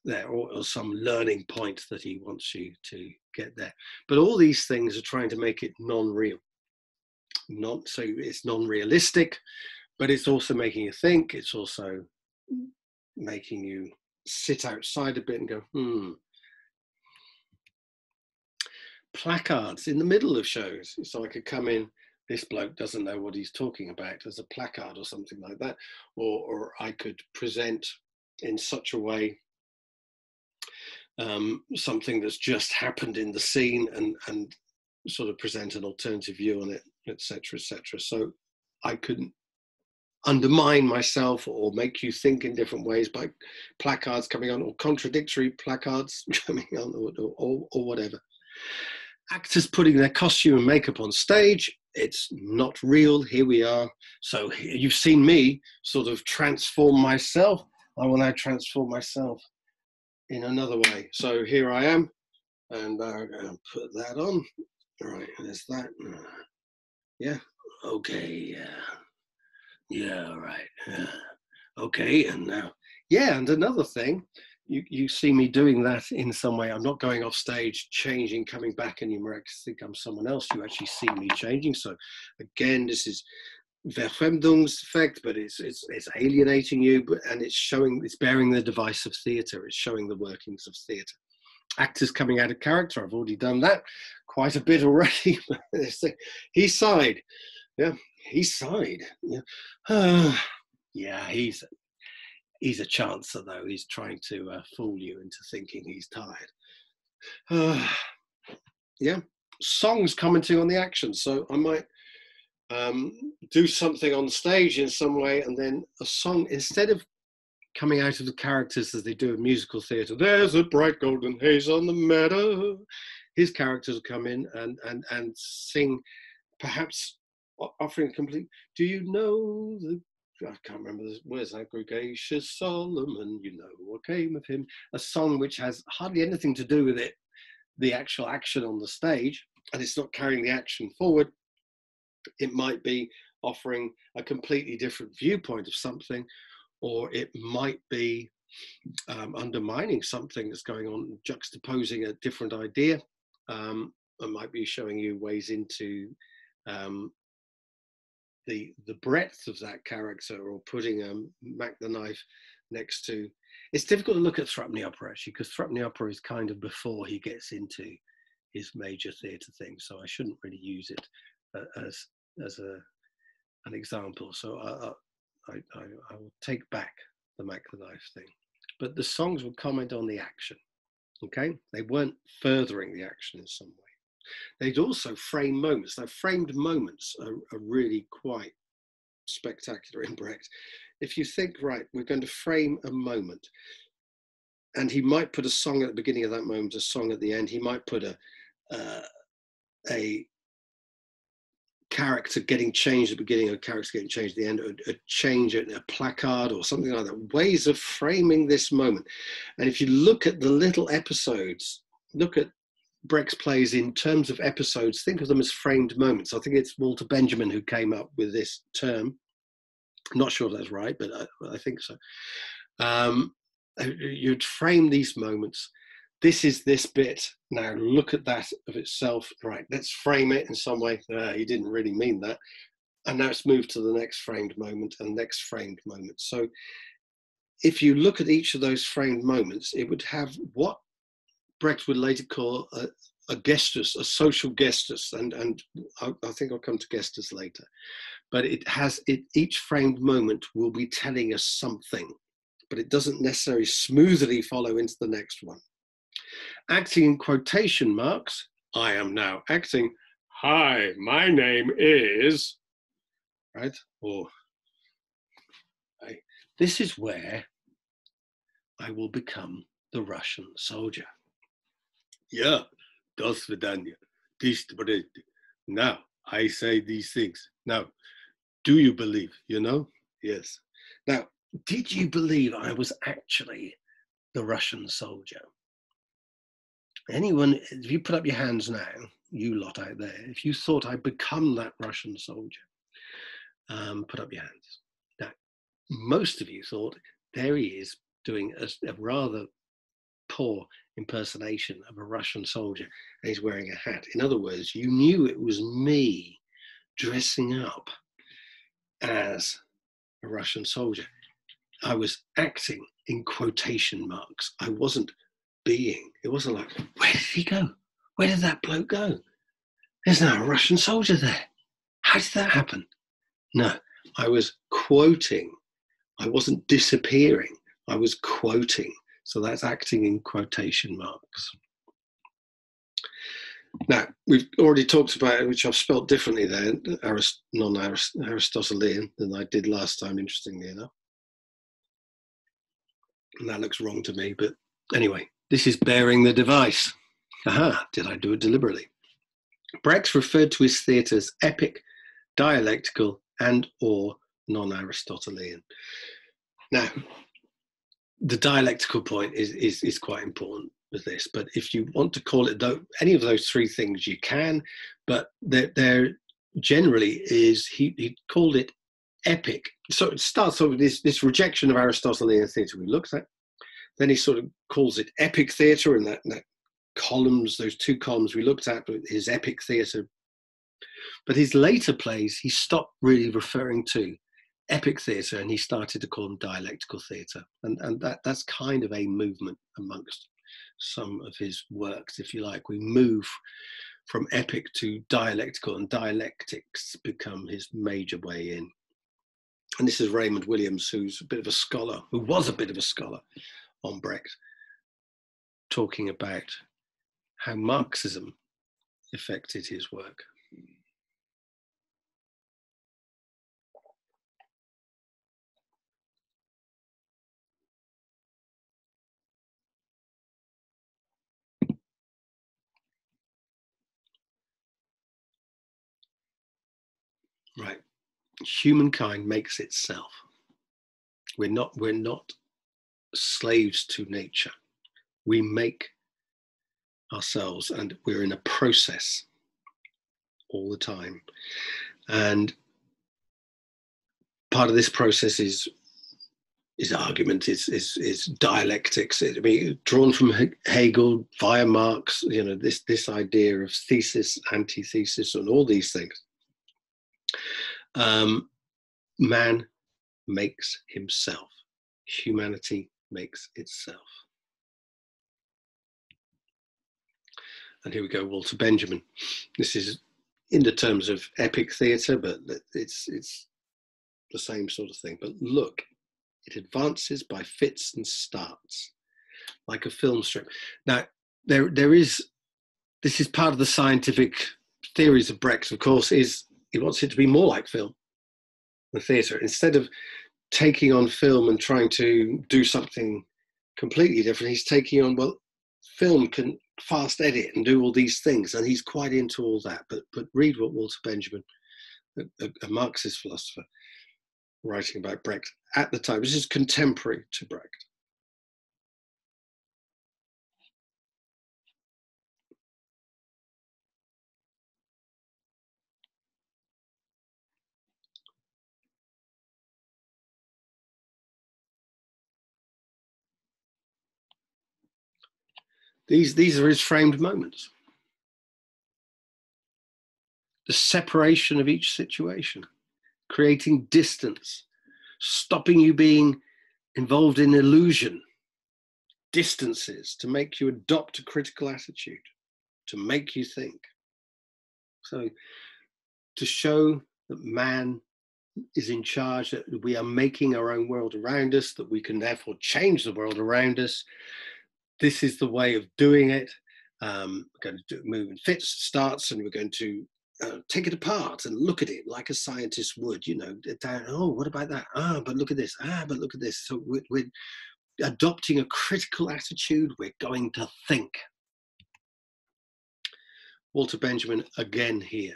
there, or, or some learning point that he wants you to get there. But all these things are trying to make it non-real. Not so it's non-realistic, but it's also making you think. It's also making you sit outside a bit and go, hmm, placards in the middle of shows. So I could come in, this bloke doesn't know what he's talking about as a placard or something like that. Or, or I could present in such a way um, something that's just happened in the scene and, and sort of present an alternative view on it, etc., etc. So I couldn't undermine myself or make you think in different ways by placards coming on or contradictory placards [laughs] coming on or, or, or whatever actors putting their costume and makeup on stage. It's not real. Here we are. So you've seen me sort of transform myself. I will now transform myself in another way. So here I am, and I'm going to put that on. All right, there's that. Yeah. Okay. Yeah. Yeah. All right. Yeah. Okay. And now, yeah. And another thing, you, you see me doing that in some way. I'm not going off stage, changing, coming back, and you might think I'm someone else. You actually see me changing. So, again, this is Verfremdungseffekt, but it's, it's, it's alienating you, but, and it's showing, it's baring the device of theatre. It's showing the workings of theatre. Actors coming out of character, I've already done that quite a bit already. [laughs] he sighed. Yeah, he sighed. Yeah, uh, [sighs] yeah he's he's a chancer though. He's trying to uh, fool you into thinking he's tired. Uh, [sighs] yeah, songs commenting on the action. So I might um, do something on stage in some way, and then a song instead of coming out of the characters as they do in musical theatre. There's a bright golden haze on the meadow. His characters come in and and and sing, perhaps offering complete. Do you know the? I can't remember. Where's gregarious Solomon? You know what came of him? A song which has hardly anything to do with it, the actual action on the stage, and it's not carrying the action forward. It might be offering a completely different viewpoint of something, or it might be um, undermining something that's going on, juxtaposing a different idea. Um, it might be showing you ways into um, the the breadth of that character, or putting Mac the Knife next to. It's difficult to look at Threepenny Opera actually, because Threepenny Opera is kind of before he gets into his major theatre thing, so I shouldn't really use it uh, as as a an example. So I, I, I, I will take back the Mac the Knife thing. But the songs would comment on the action. Okay, they weren't furthering the action in some way. They'd also frame moments. Now, framed moments are, are really quite spectacular in Brecht. If you think, right, we're going to frame a moment, and he might put a song at the beginning of that moment, a song at the end. He might put a uh, a character getting changed at the beginning, a character getting changed at the end, a, a change, a, a placard or something like that. Ways of framing this moment. And if you look at the little episodes, look at Brecht's plays in terms of episodes, think of them as framed moments. I think it's Walter Benjamin who came up with this term. I'm not sure if that's right, but I, I think so. Um, you'd frame these moments this is this bit. Now look at that of itself. Right, let's frame it in some way. Uh, he didn't really mean that. And now it's moved to the next framed moment and next framed moment. So if you look at each of those framed moments, it would have what Brecht would later call a, a gestus, a social gestus, and and I, I, think I'll come to gestus later. But it has it each framed moment will be telling us something, but it doesn't necessarily smoothly follow into the next one. Acting in quotation marks, I am now acting, hi, my name is, right? Or, right? this is where I will become the Russian soldier. Yeah, dos vidanya, peace to Now, I say these things. Now, do you believe? You know? Yes. Now, did you believe I was actually the Russian soldier? Anyone, if you put up your hands now, you lot out there, if you thought I'd become that Russian soldier, um, put up your hands. Now, most of you thought, there he is doing a, a rather poor impersonation of a Russian soldier and he's wearing a hat. In other words, you knew it was me dressing up as a Russian soldier. I was acting in quotation marks. I wasn't being. It wasn't like, where did he go? Where did that bloke go? There's now a Russian soldier there. How did that happen? No, I was quoting. I wasn't disappearing. I was quoting. So that's acting in quotation marks. Now, we've already talked about it, which I've spelt differently there, non Aristotelian than I did last time, interestingly enough. And that looks wrong to me, but anyway, this is baring the device. Aha, did I do it deliberately? Brecht referred to his theatre as epic, dialectical, and or non-Aristotelian. Now, the dialectical point is, is, is quite important with this, but if you want to call it though, any of those three things, you can, but there, there generally is, he, he called it epic. So it starts off with this, this rejection of Aristotelian theatre we looked at. Then he sort of calls it epic theatre, and that, that columns, those two columns we looked at, his epic theatre. But his later plays, he stopped really referring to epic theatre and he started to call them dialectical theatre. And, and that, that's kind of a movement amongst some of his works, if you like. We move from epic to dialectical, and dialectics become his major way in. And this is Raymond Williams, who's a bit of a scholar, who was a bit of a scholar on Brecht, talking about how Marxism affected his work. Right. Humankind makes itself. We're not, we're not slaves to nature. We make ourselves and we're in a process all the time. And part of this process is is argument, is is, is dialectics. I mean, drawn from Hegel via Marx, you know, this this idea of thesis, antithesis, and all these things. Um, man makes himself. Humanity makes itself. And here we go, Walter Benjamin. This is in the terms of epic theatre, but it's it's the same sort of thing. But look, it advances by fits and starts, like a film strip. Now, there there is this is part of the scientific theories of Brecht, of course, is he wants it to be more like film, the theatre. Instead of taking on film and trying to do something completely different, he's taking on, well, film can fast edit and do all these things, and he's quite into all that. But but read what Walter Benjamin, a, a Marxist philosopher, writing about Brecht at the time. This is contemporary to Brecht. These, these are his framed moments. The separation of each situation, creating distance, stopping you being involved in illusion, distances to make you adopt a critical attitude, to make you think. So, to show that man is in charge, that we are making our own world around us, that we can therefore change the world around us, this is the way of doing it. Um, we're going to do move and fits, starts, and we're going to uh, take it apart and look at it like a scientist would, you know, down, oh, what about that? Ah, but look at this. Ah, but look at this. So we're, we're adopting a critical attitude. We're going to think. Walter Benjamin again here.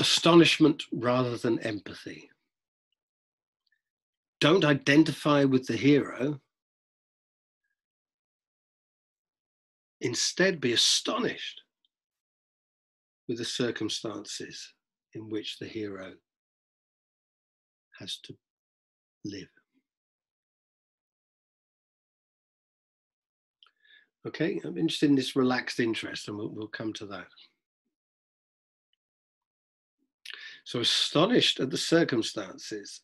Astonishment rather than empathy. Don't identify with the hero. Instead, be astonished with the circumstances in which the hero has to live. Okay, I'm interested in this relaxed interest, and we'll, we'll come to that. So astonished at the circumstances.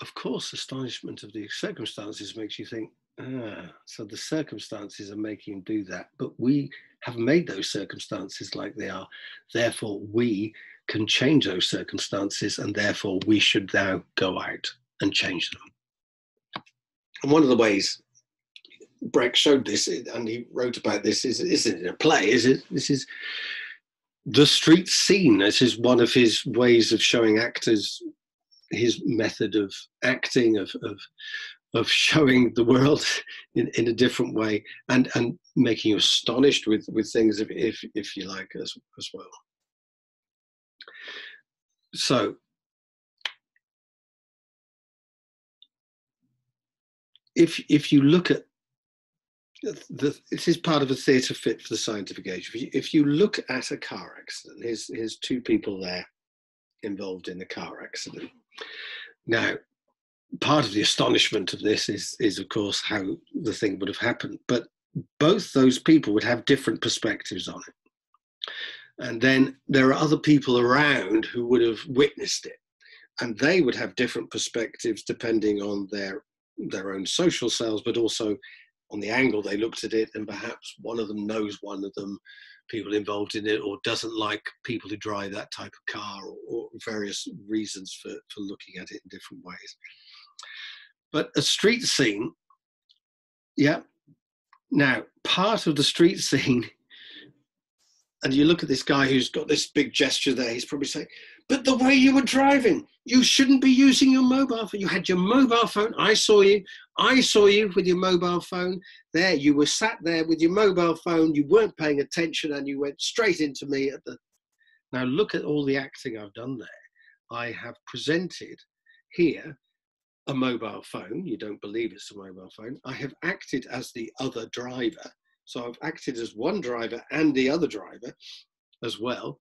Of course, astonishment of the circumstances makes you think, ah, so the circumstances are making him do that. But we have made those circumstances like they are. Therefore, we can change those circumstances, and therefore we should now go out and change them. And one of the ways Brecht showed this, and he wrote about this, is isn't it a play? Is it? This is the street scene. This is one of his ways of showing actors his method of acting, of of, of showing the world [laughs] in, in a different way, and and making you astonished with with things, if if, if you like, as as well. So. If if you look at the, this is part of a theatre fit for the scientific age. If you, if you look at a car accident, here's, here's two people there involved in the car accident. Now, part of the astonishment of this is, is of course, how the thing would have happened. But both those people would have different perspectives on it. And then there are other people around who would have witnessed it. And they would have different perspectives depending on their their own social selves, but also on the angle they looked at it. And perhaps one of them knows one of them, people involved in it, or doesn't like people who drive that type of car, or, or various reasons for, for looking at it in different ways. But a street scene, yeah. Now, part of the street [laughs] scene and you look at this guy who's got this big gesture there, he's probably saying, But the way you were driving, you shouldn't be using your mobile phone. You had your mobile phone. I saw you. I saw you with your mobile phone. There, you were sat there with your mobile phone. You weren't paying attention and you went straight into me at the. Now, look at all the acting I've done there. I have presented here a mobile phone. You don't believe it's a mobile phone. I have acted as the other driver so I've acted as one driver and the other driver as well.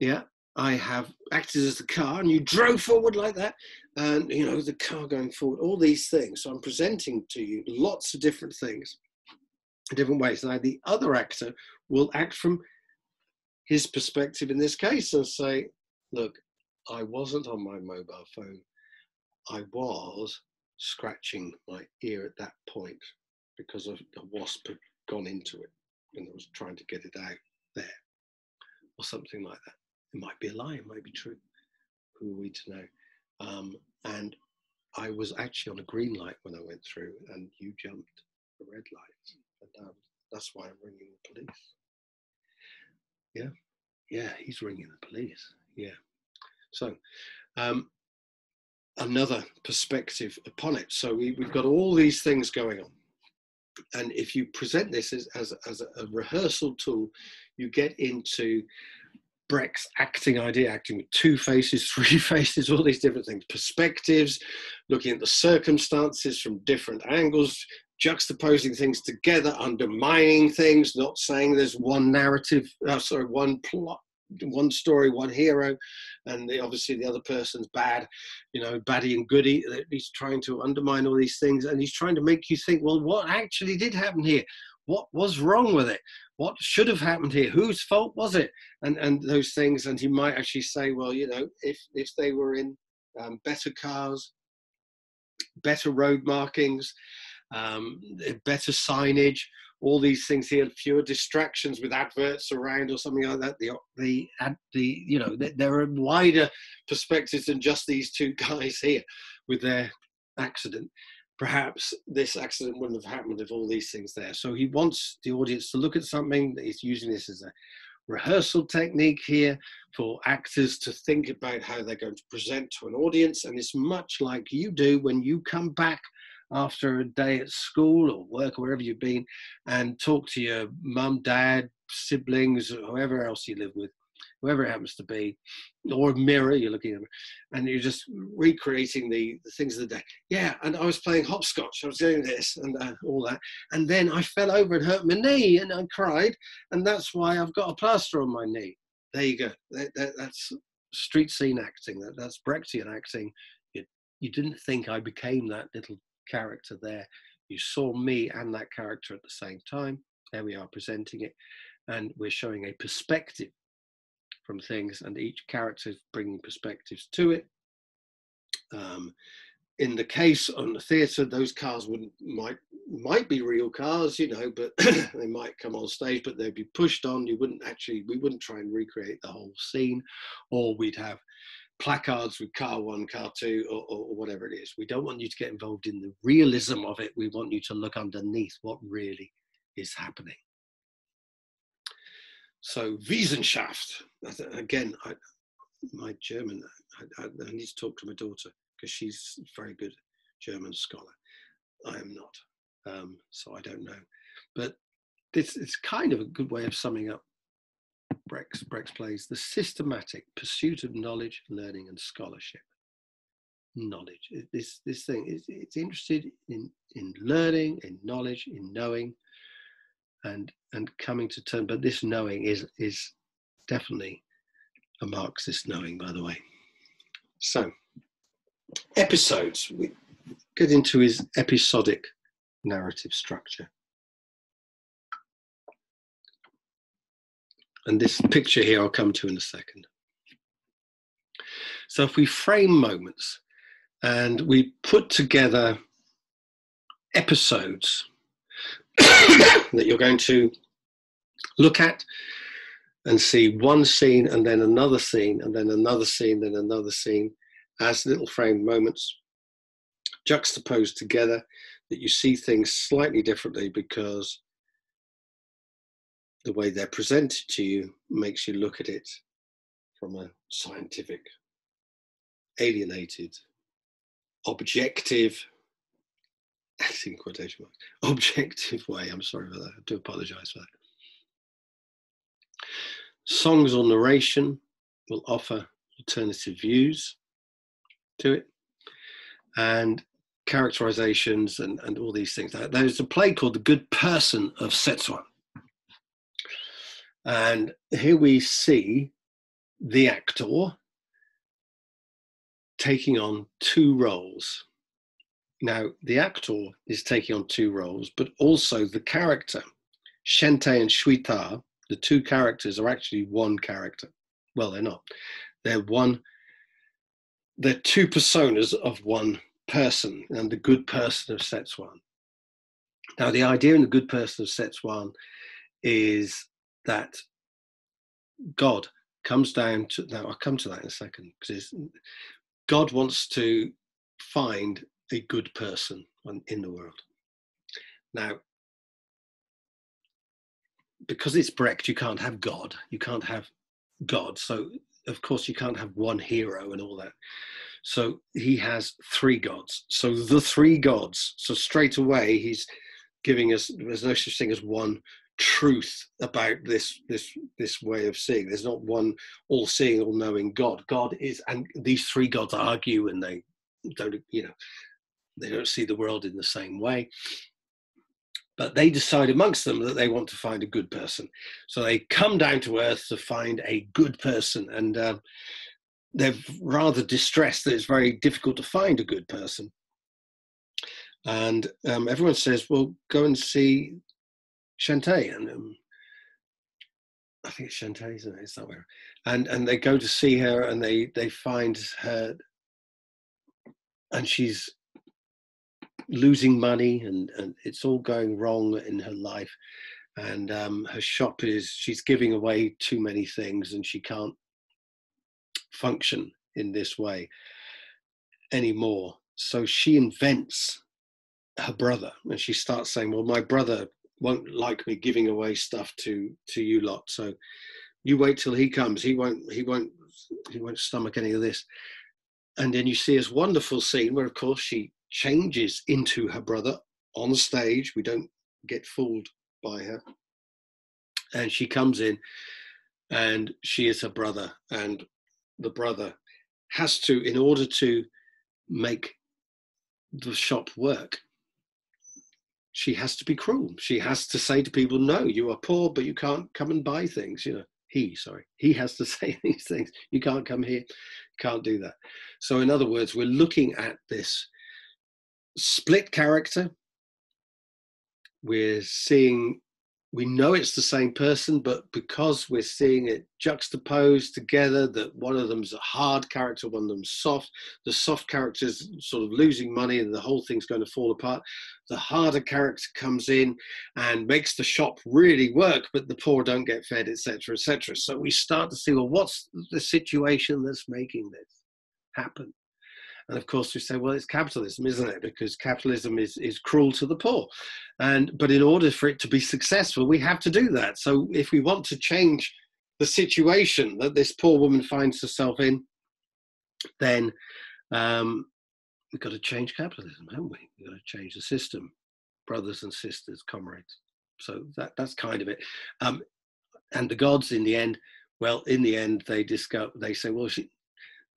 Yeah, I have acted as the car, and you drove forward like that, and you know the car going forward. All these things. So I'm presenting to you lots of different things, different ways. Now the other actor will act from his perspective in this case and say, "Look, I wasn't on my mobile phone. I was scratching my ear at that point because of the wasp gone into it and was trying to get it out there or something like that. It might be a lie, it might be true. Who are we to know? Um, and I was actually on a green light when I went through, and you jumped the red light. And um, that's why I'm ringing the police. Yeah, yeah, he's ringing the police. Yeah. So, um, another perspective upon it. So we, we've got all these things going on and if you present this as, as, as a rehearsal tool, you get into Brecht's acting idea, acting with two faces, [laughs] three faces, all these different things, perspectives, looking at the circumstances from different angles, juxtaposing things together, undermining things, not saying there's one narrative, uh, sorry, one plot, one story, one hero, and the, obviously the other person's bad, you know, baddie and goody. He's trying to undermine all these things, and he's trying to make you think, well, what actually did happen here? What was wrong with it? What should have happened here? Whose fault was it? And and those things. And he might actually say, well, you know, if if they were in um, better cars, better road markings, um, better signage, all these things here, fewer distractions with adverts around or something like that. The the the you know there are wider perspectives than just these two [laughs] guys here with their accident. Perhaps this accident wouldn't have happened if all these things there. So he wants the audience to look at something. He's using this as a rehearsal technique here for actors to think about how they're going to present to an audience. And it's much like you do when you come back after a day at school or work or wherever you've been and talk to your mum, dad, siblings, whoever else you live with, whoever it happens to be, or a mirror you're looking at, and you're just recreating the, the things of the day. Yeah, and I was playing hopscotch, I was doing this and uh, all that, and then I fell over and hurt my knee and I cried, and that's why I've got a plaster on my knee. There you go. That, that, that's street scene acting. That, that's Brechtian acting. You, you didn't think I became that little character there. You saw me and that character at the same time. There we are presenting it. And we're showing a perspective from things, and each character is bringing perspectives to it. Um, in the case on the theatre, those cars wouldn't might might be real cars, you know, but [clears throat] they might come on stage, but they'd be pushed on. You wouldn't actually, we wouldn't try and recreate the whole scene, or we'd have placards with car one, car two, or, or, whatever it is. We don't want you to get involved in the realism of it. We want you to look underneath what really is happening. So Wissenschaft, again, I, my German, I, I, need to talk to my daughter because she's a very good German scholar. I am not, um, so I don't know. But this is kind of a good way of summing up Brecht's, Brecht's plays, the systematic pursuit of knowledge, learning, and scholarship. Knowledge. This this thing is it's interested in in learning, in knowledge, in knowing, and and coming to terms. But this knowing is is definitely a Marxist knowing, by the way. So episodes. We, get into his episodic narrative structure. And this picture here I'll come to in a second. So if we frame moments and we put together episodes [coughs] that you're going to look at and see one scene and then another scene and then another scene, then another scene as little framed moments juxtaposed together that you see things slightly differently because the way they're presented to you makes you look at it from a scientific, alienated, objective, [laughs] that's in quotation marks, [laughs] objective way. I'm sorry for that. I do apologize for that. Songs or narration will offer alternative views to it. And characterizations and, and all these things. There's a play called The Good Person of Szechuan. And here we see the actor taking on two roles. Now, the actor is taking on two roles, but also the character, Shen Te and Shui Ta, the two characters are actually one character. Well, they're not. They're one, they're two personas of one person and the good person of Szechuan. Now, the idea in the good person of Szechuan is that God comes down to now I'll come to that in a second because God wants to find a good person in the world. Now, because it's Brecht, you can't have God. You can't have God. So, of course, you can't have one hero and all that. So he has three gods. So the three gods. So straight away, he's giving us there's no such thing as one truth about this this this way of seeing. There's not one all-seeing all-knowing god. God is and these three gods argue and they don't you know they don't see the world in the same way. But they decide amongst them that they want to find a good person. So they come down to earth to find a good person and uh, they're rather distressed that it's very difficult to find a good person. And um, everyone says well go and see Shen Te, and um, I think it's Shen Te, isn't it? It's. And and they go to see her, and they they find her, and she's losing money, and and it's all going wrong in her life. And um, her shop is she's giving away too many things, and she can't function in this way anymore. So she invents her brother, and she starts saying, "Well, my brother won't like me giving away stuff to to you lot. So you wait till he comes. He won't. He won't. He won't stomach any of this. And then you see this wonderful scene where, of course, she changes into her brother on stage. We don't get fooled by her. And she comes in, and she is her brother. And the brother has to, in order to make the shop work, she has to be cruel. She has to say to people, no, you are poor, but you can't come and buy things. You know, he, sorry, he has to [laughs] say these things. You can't come here, can't do that. So, in other words, we're looking at this split character. We're seeing we know it's the same person, but because we're seeing it juxtaposed together, that one of them's a hard character, one of them's soft, the soft character's sort of losing money and the whole thing's going to fall apart. The harder character comes in and makes the shop really work, but the poor don't get fed, etc., etc. So we start to see, well, what's the situation that's making this happen? And of course, we say, well, it's capitalism, isn't it? Because capitalism is, is cruel to the poor. And but in order for it to be successful, we have to do that. So if we want to change the situation that this poor woman finds herself in, then um, we've got to change capitalism, haven't we? We've got to change the system, brothers and sisters, comrades. So that that's kind of it. Um, and the gods, in the end, well, in the end, they discover. They say, well, she,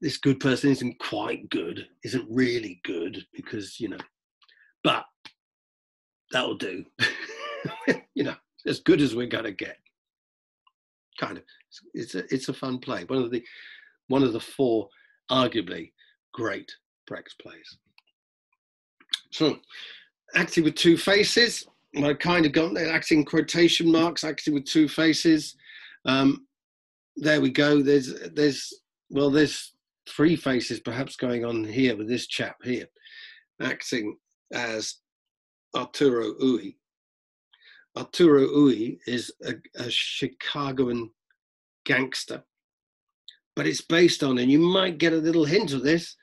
this good person isn't quite good, isn't really good because, you know, but that'll do. [laughs] you know, as good as we're going to get. Kind of. It's a, it's a fun play. One of the, one of the four arguably great Brecht plays. So, acting with two faces. I kind of got there, acting quotation marks, acting with two faces. Um, there we go. There's, there's, well, there's three faces perhaps going on here with this chap here, acting as Arturo Ui. Arturo Ui is a, a Chicagoan gangster, but it's based on, and you might get a little hint of this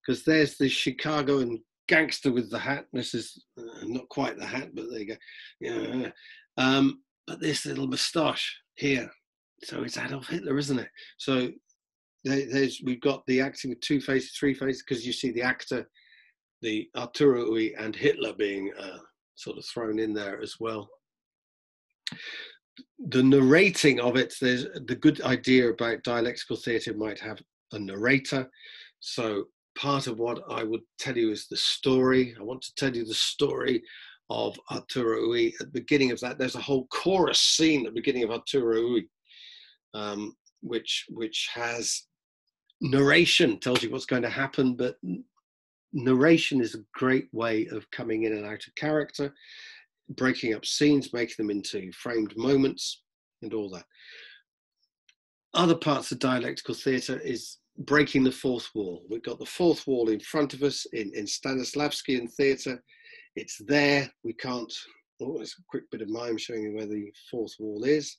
because there's the Chicagoan gangster with the hat. This is uh, not quite the hat, but there you go. Yeah. Um, but this little moustache here. So it's Adolf Hitler, isn't it? So there's we've got the acting with two faces, three faces, because you see the actor, the Arturo Ui and Hitler being uh, sort of thrown in there as well. The narrating of it, there's the good idea about dialectical theatre might have a narrator. So part of what I would tell you is the story. I want to tell you the story of Arturo Ui. At the beginning of that, there's a whole chorus scene at the beginning of Arturo Ui, um, which which has narration, tells you what's going to happen, but narration is a great way of coming in and out of character, breaking up scenes, making them into framed moments, and all that. Other parts of dialectical theatre is breaking the fourth wall. We've got the fourth wall in front of us in, in Stanislavskian theatre. It's there. We can't. Oh, it's a quick bit of mime showing you where the fourth wall is.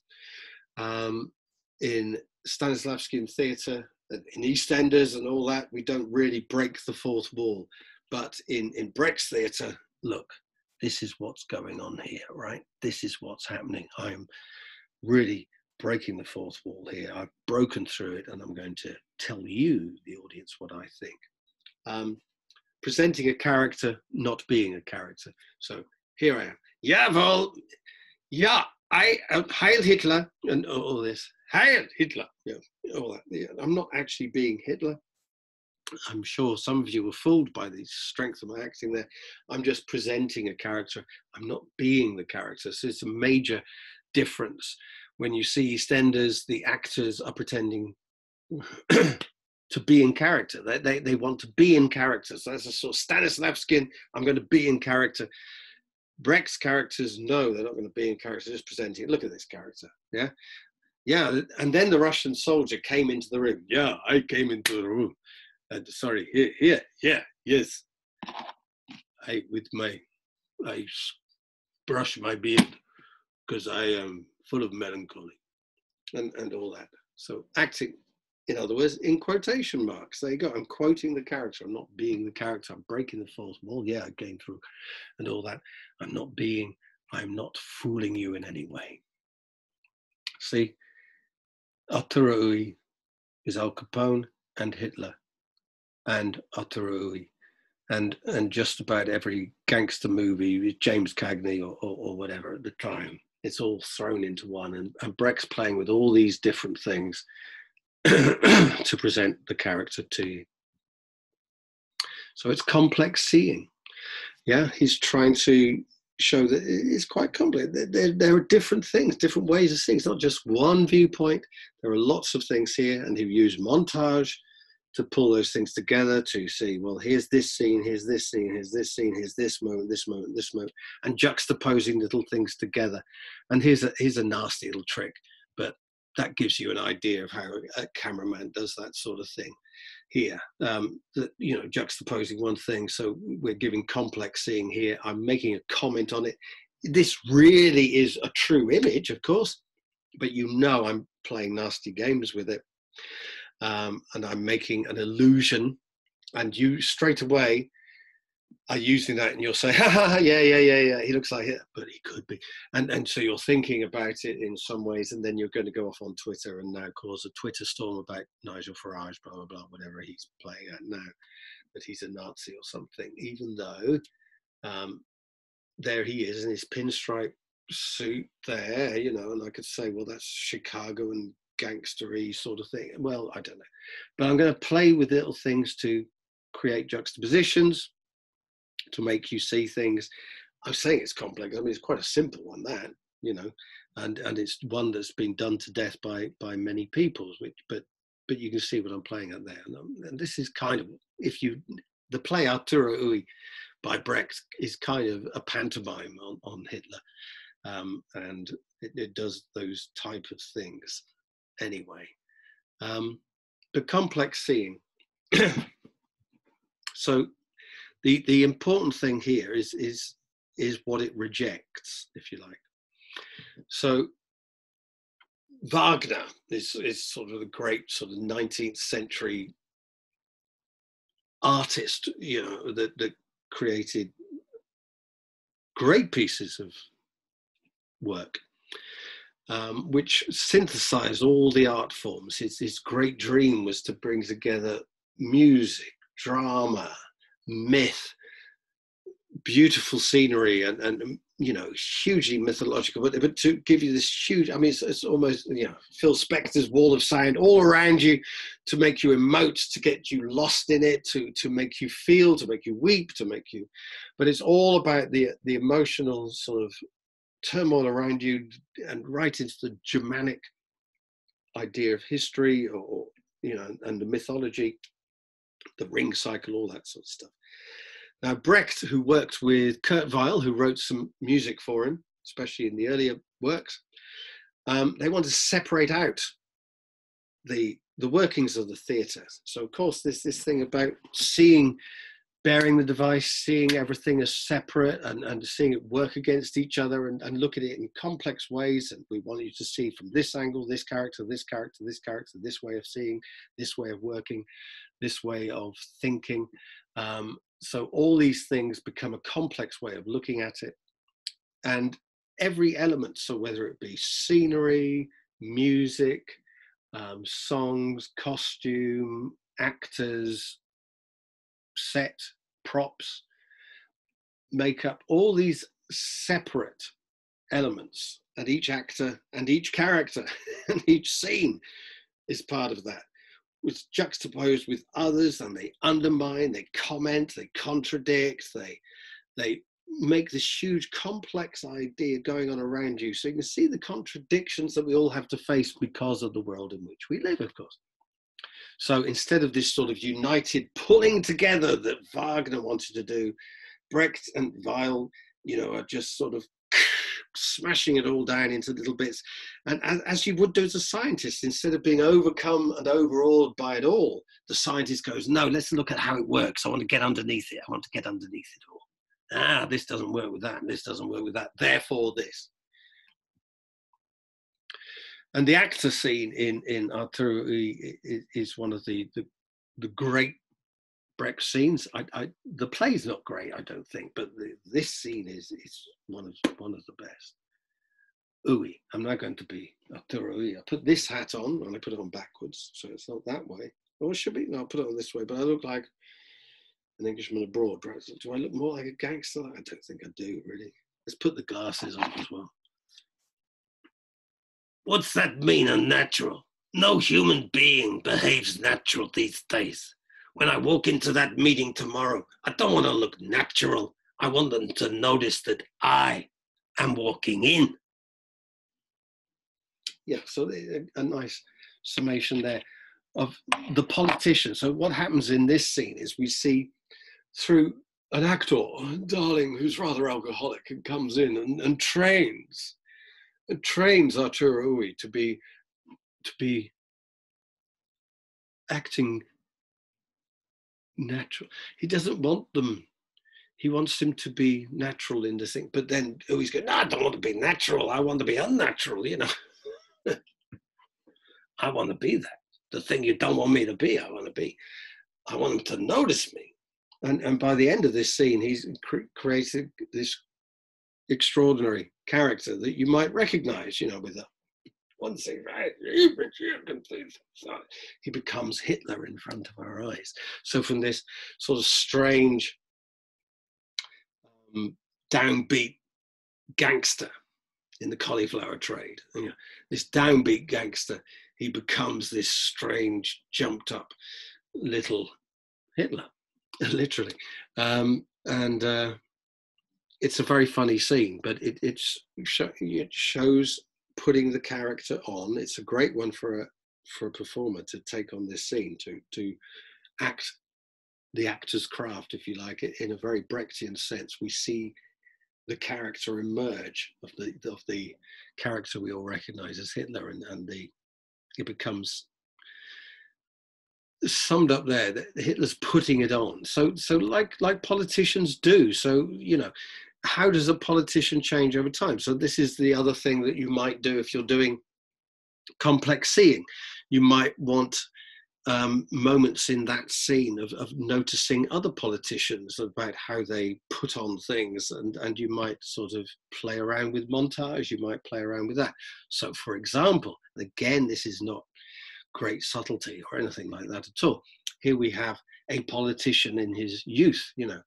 Um, in Stanislavskian theatre, in EastEnders and all that, we don't really break the fourth wall. But in, in Brecht's theatre, look, this is what's going on here, right? This is what's happening. I'm really breaking the fourth wall here. I've broken through it, and I'm going to tell you, the audience, what I think. Um, presenting a character, not being a character. So here I am. Yeah, Jawohl, Yeah, I uh, Heil Hitler, and all this. Heil Hitler, yeah, all that. I'm not actually being Hitler. I'm sure some of you were fooled by the strength of my acting there. I'm just presenting a character. I'm not being the character. So it's a major difference when you see EastEnders, the actors are pretending [clears throat] to be in character. They, they, they want to be in character. So that's a sort of Stanislavskian, I'm going to be in character. Brecht's characters no, they're not going to be in character, they're just presenting, look at this character. Yeah. Yeah. And then the Russian soldier came into the room. Yeah, I came into the room. And sorry, here, here, yeah, yes. I, with my, I brush my beard because I am full of melancholy and, and all that. So acting, in other words, in quotation marks. There you go. I'm quoting the character. I'm not being the character. I'm breaking the fourth wall. Yeah, I came through and all that. I'm not being, I'm not fooling you in any way. See, Arturo Ui is Al Capone and Hitler and Arturo Ui. And, and just about every gangster movie, James Cagney or, or, or whatever at the time, it's all thrown into one. And, and Brecht's playing with all these different things [clears throat] to present the character to you. So it's complex seeing. Yeah, he's trying to show that it's quite complex. There, there, are different things, different ways of seeing. It's not just one viewpoint. There are lots of things here, and he used montage to pull those things together to see, well, here's this scene, here's this scene, here's this scene, here's this moment, this moment, this moment, and juxtaposing little things together. And here's a here's a nasty little trick, but that gives you an idea of how a cameraman does that sort of thing here um, that you know juxtaposing one thing. So we're giving complex seeing here. I'm making a comment on it. This really is a true image of course but you know i'm playing nasty games with it. Um, and I'm making an illusion, and you straight away are using that, and you'll say, [laughs] ha, ha, ha, yeah, yeah, yeah, yeah, he looks like it, but he could be, and and so you're thinking about it in some ways, and then you're going to go off on Twitter and now cause a Twitter storm about Nigel Farage, blah blah blah, whatever he's playing at now, that he's a Nazi or something, even though um, there he is in his pinstripe suit there, you know, and I could say, well, that's Chicago and gangstery sort of thing. Well, I don't know. But I'm going to play with little things to create juxtapositions, to make you see things. I'm saying it's complex. I mean, it's quite a simple one, that, you know, and, and it's one that's been done to death by, by many peoples, which, but, but you can see what I'm playing at there. And, um, and this is kind of, if you, the play Arturo Ui by Brecht is kind of a pantomime on, on Hitler. Um, and it, it, does those type of things anyway. Um, the complex seeing. [coughs] so the the important thing here is is is what it rejects, if you like. So Wagner is, is sort of the great sort of 19th century artist, you know, that, that created great pieces of work, um, which synthesized all the art forms. His, his great dream was to bring together music, drama, myth, beautiful scenery and, and you know hugely mythological. But, but to give you this huge i mean it's, it's almost you know phil spector's wall of sound all around you to make you emote to get you lost in it to to make you feel to make you weep to make you but it's all about the the emotional sort of turmoil around you and right into the germanic idea of history or you know and the mythology the ring cycle all that sort of stuff now, Brecht, who worked with Kurt Weill, who wrote some music for him, especially in the earlier works, um, they wanted to separate out the the workings of the theatre. So, of course, there's this thing about seeing, baring the device, seeing everything as separate and, and seeing it work against each other and, and look at it in complex ways. And we want you to see from this angle, this character, this character, this character, this way of seeing, this way of working, this way of thinking. Um, so all these things become a complex way of looking at it and every element so whether it be scenery music um, songs costume actors set props makeup all these separate elements and each actor and each character [laughs] and each scene is part of that was juxtaposed with others and they undermine, they comment, they contradict, they they make this huge complex idea going on around you. So you can see the contradictions that we all have to face because of the world in which we live, of course. So instead of this sort of united pulling together that Wagner wanted to do, Brecht and Weill, you know, are just sort of [laughs] smashing it all down into little bits. And as, as, you would do as a scientist, instead of being overcome and overawed by it all, the scientist goes, No, let's look at how it works. I want to get underneath it. I want to get underneath it all. Ah, this doesn't work with that. This doesn't work with that. Therefore, this. And the actor scene in in Arturo is one of the, the the great Brecht scenes. I, I, the play's not great, I don't think, but the, this scene is is one of one of the best. Ooey, I'm now going to be Arturo. I put this hat on and I put it on backwards, so it's not that way. Or it should be. No, I'll put it on this way, but I look like an Englishman abroad, right? So do I look more like a gangster? I don't think I do, really. Let's put the glasses on as well. What's that mean, unnatural? No human being behaves natural these days when I walk into that meeting tomorrow, I don't want to look natural. I want them to notice that I am walking in. Yeah, so a nice summation there of the politician. So what happens in this scene is we see through an actor, darling, who's rather alcoholic and comes in and, and trains, trains Arturo Ui to be to be acting natural. He doesn't want them. He wants him to be natural in the thing. But then he's going, no, I don't want to be natural. I want to be unnatural, you know. [laughs] I want to be that. The thing you don't want me to be, I want to be. I want him to notice me. And, and by the end of this scene, he's cre- created this extraordinary character that you might recognize, you know, with a one thing right, he becomes Hitler in front of our eyes. So from this sort of strange, um, downbeat gangster in the cauliflower trade, you know, this downbeat gangster, he becomes this strange, jumped up little Hitler, [laughs] literally. Um, and uh, it's a very funny scene, but it, it's, it shows putting the character on. It's a great one for a for a performer to take on this scene to to act the actor's craft, if you like, it, in a very Brechtian sense. We see the character emerge of the of the character we all recognize as Hitler, and, and the it becomes summed up there that Hitler's putting it on. So so like like politicians do. So you know, how does a politician change over time? So this is the other thing that you might do if you're doing complex seeing. You might want um, moments in that scene of, of noticing other politicians about how they put on things, and, and you might sort of play around with montage, you might play around with that. So, for example, again, this is not great subtlety or anything like that at all. Here we have a politician in his youth, you know,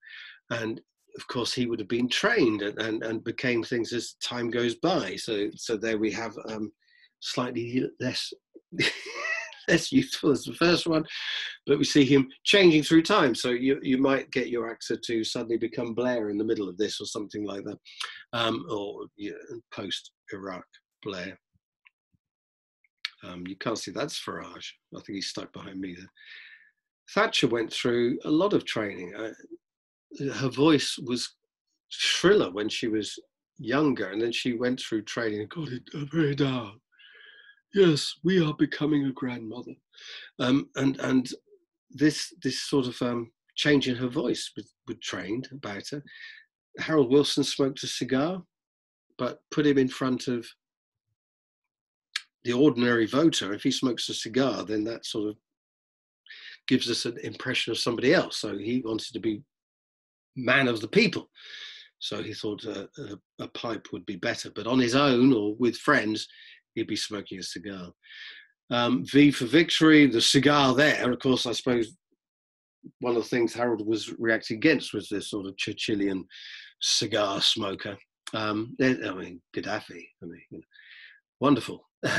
and of course he would have been trained and, and, and became things as time goes by. So, so there we have um, slightly less. [laughs] less useful as the first one, but we see him changing through time. So you, you might get your actor to suddenly become Blair in the middle of this or something like that, um, or post Iraq Blair. Um, you can't see that's Farage. I think he's stuck behind me there. Thatcher went through a lot of training. Her voice was shriller when she was younger, and then she went through training and got it very dark yes, we are becoming a grandmother. Um, and and this this sort of um, change in her voice was, was trained about her. Harold Wilson smoked a cigar, but put him in front of the ordinary voter. If he smokes a cigar, then that sort of gives us an impression of somebody else. So he wanted to be man of the people. So he thought a, a, a pipe would be better. But on his own or with friends, he'd be smoking a cigar. Um, v for victory, the cigar there. Of course, I suppose one of the things Harold was reacting against was this sort of Churchillian cigar smoker. Um, I mean, Gaddafi. I mean, you know, wonderful. [laughs]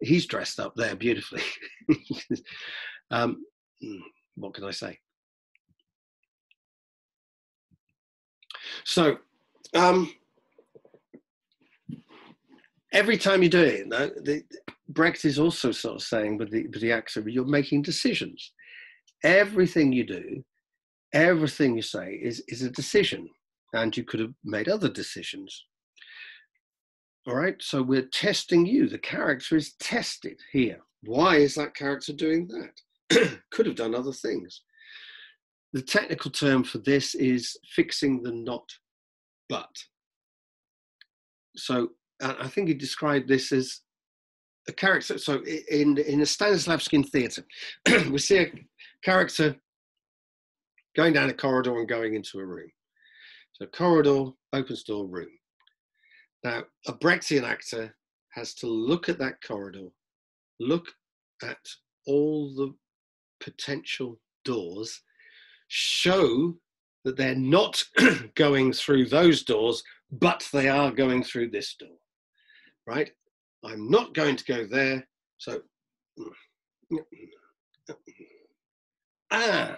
He's dressed up there beautifully. [laughs] um, hmm, what can I say? So, um, every time you do it, the, Brecht is also sort of saying with the, with the actor, you're making decisions. Everything you do, everything you say is, is a decision, and you could have made other decisions. All right, so we're testing you. The character is tested here. Why is that character doing that? [clears throat] could have done other things. The technical term for this is fixing the not but. So I think he described this as a character. So in in a Stanislavski theatre, [clears throat] we see a character going down a corridor and going into a room. So corridor, opens door, room. Now a Brechtian actor has to look at that corridor, look at all the potential doors, show that they're not [clears throat] going through those doors, but they are going through this door right? I'm not going to go there. So, [clears throat] ah,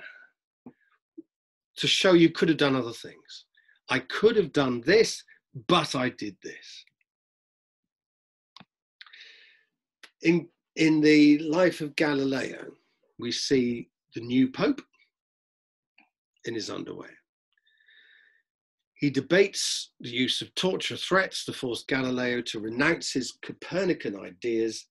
to show you could have done other things. I could have done this, but I did this. In, in the life of Galileo, we see the new Pope in his underwear. He debates the use of torture threats to force Galileo to renounce his Copernican ideas,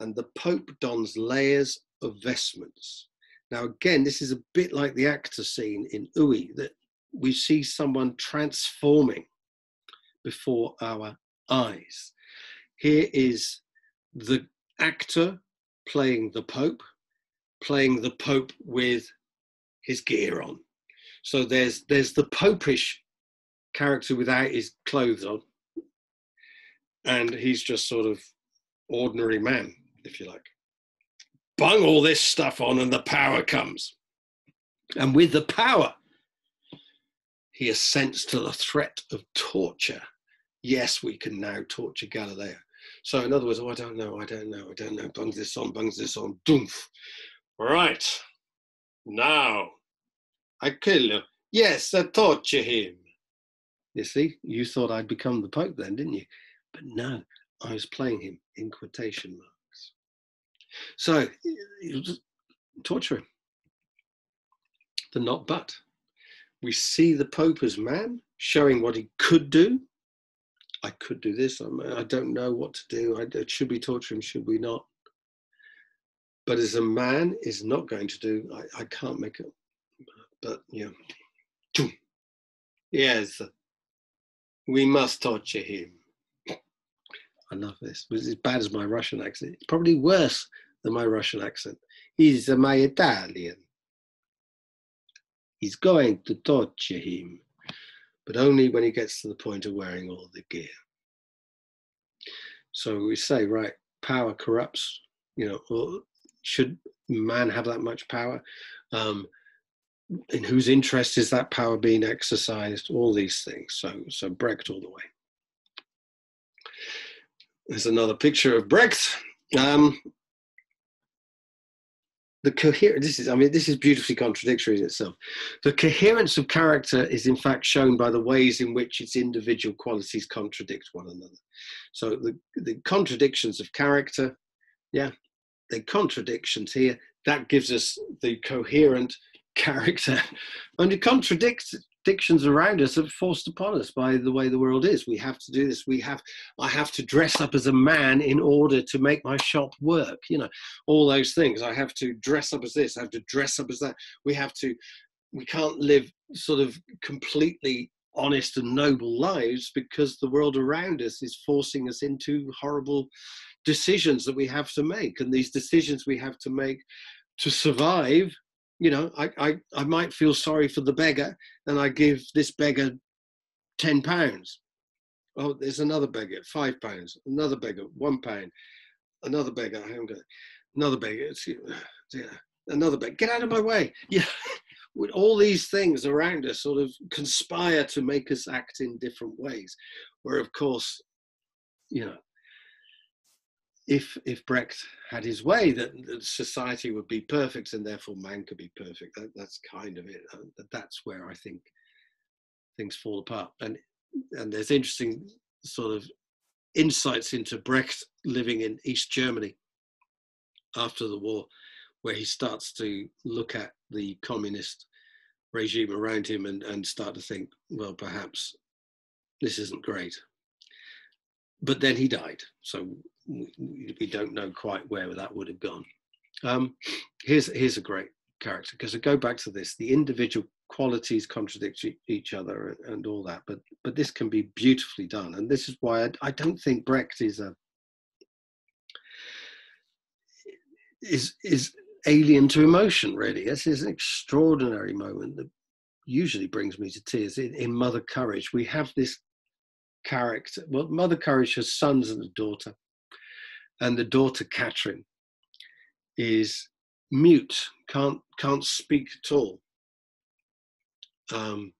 and the Pope dons layers of vestments. Now, again, this is a bit like the actor scene in Ui, that we see someone transforming before our eyes. Here is the actor playing the Pope, playing the Pope with his gear on. So there's there's the popish character without his clothes on, and he's just sort of ordinary man, if you like. Bung all this stuff on, and the power comes. And with the power, he assents to the threat of torture. Yes, we can now torture Galileo. So, in other words, oh, I don't know, I don't know, I don't know. Bungs this on, bungs this on, doomph. Right. Now, I kill you. Yes, I torture him. You see, you thought I'd become the Pope then, didn't you? But no, I was playing him in quotation marks. So, torture him. the not but. We see the Pope as man, showing what he could do. I could do this. I'm, I don't know what to do. I, should we torture him? Should we not? But as a man is not going to do. I, I can't make it. But yeah, yes, we must torture him. I love this. It's as bad as my Russian accent. It's probably worse than my Russian accent. He's my Italian. He's going to torture him, but only when he gets to the point of wearing all the gear. So we say, right, power corrupts. You know, should man have that much power? Um, in whose interest is that power being exercised? All these things. So, so Brecht all the way. There's another picture of Brecht. Um, the coherence this is i mean this is beautifully contradictory in itself the coherence of character is in fact shown by the ways in which its individual qualities contradict one another so the, the contradictions of character yeah the contradictions here that gives us the coherent character and it contradicts dictions around us are forced upon us by the way the world is. We have to do this. We have, I have to dress up as a man in order to make my shop work. You know, all those things. I have to dress up as this. I have to dress up as that. We have to, we can't live sort of completely honest and noble lives because the world around us is forcing us into horrible decisions that we have to make. And these decisions we have to make to survive you know, I, I, I might feel sorry for the beggar and I give this beggar 10 pounds. Oh, there's another beggar, five pounds, another beggar, one pound, another beggar, I haven't got another beggar, [sighs] another beggar, get out of my way. [laughs] Yeah, with all these things around us sort of conspire to make us act in different ways. Where, of course, you know, if if Brecht had his way, that, that, society would be perfect and therefore man could be perfect. That, that's kind of it. Uh, that's where I think things fall apart. And and there's interesting sort of insights into Brecht living in East Germany after the war, where he starts to look at the communist regime around him and, and start to think, well, perhaps this isn't great. But then he died. So we, we don't know quite where that would have gone. Um, here's here's a great character because I go back to this: the individual qualities contradict each other and, all that, but but this can be beautifully done, and this is why I, I don't think Brecht is a is is alien to emotion. Really, this is an extraordinary moment that usually brings me to tears. In, in Mother Courage, we have this character. Well, Mother Courage has sons and a daughter, and the daughter Catherine is mute, can't can't speak at all. Um,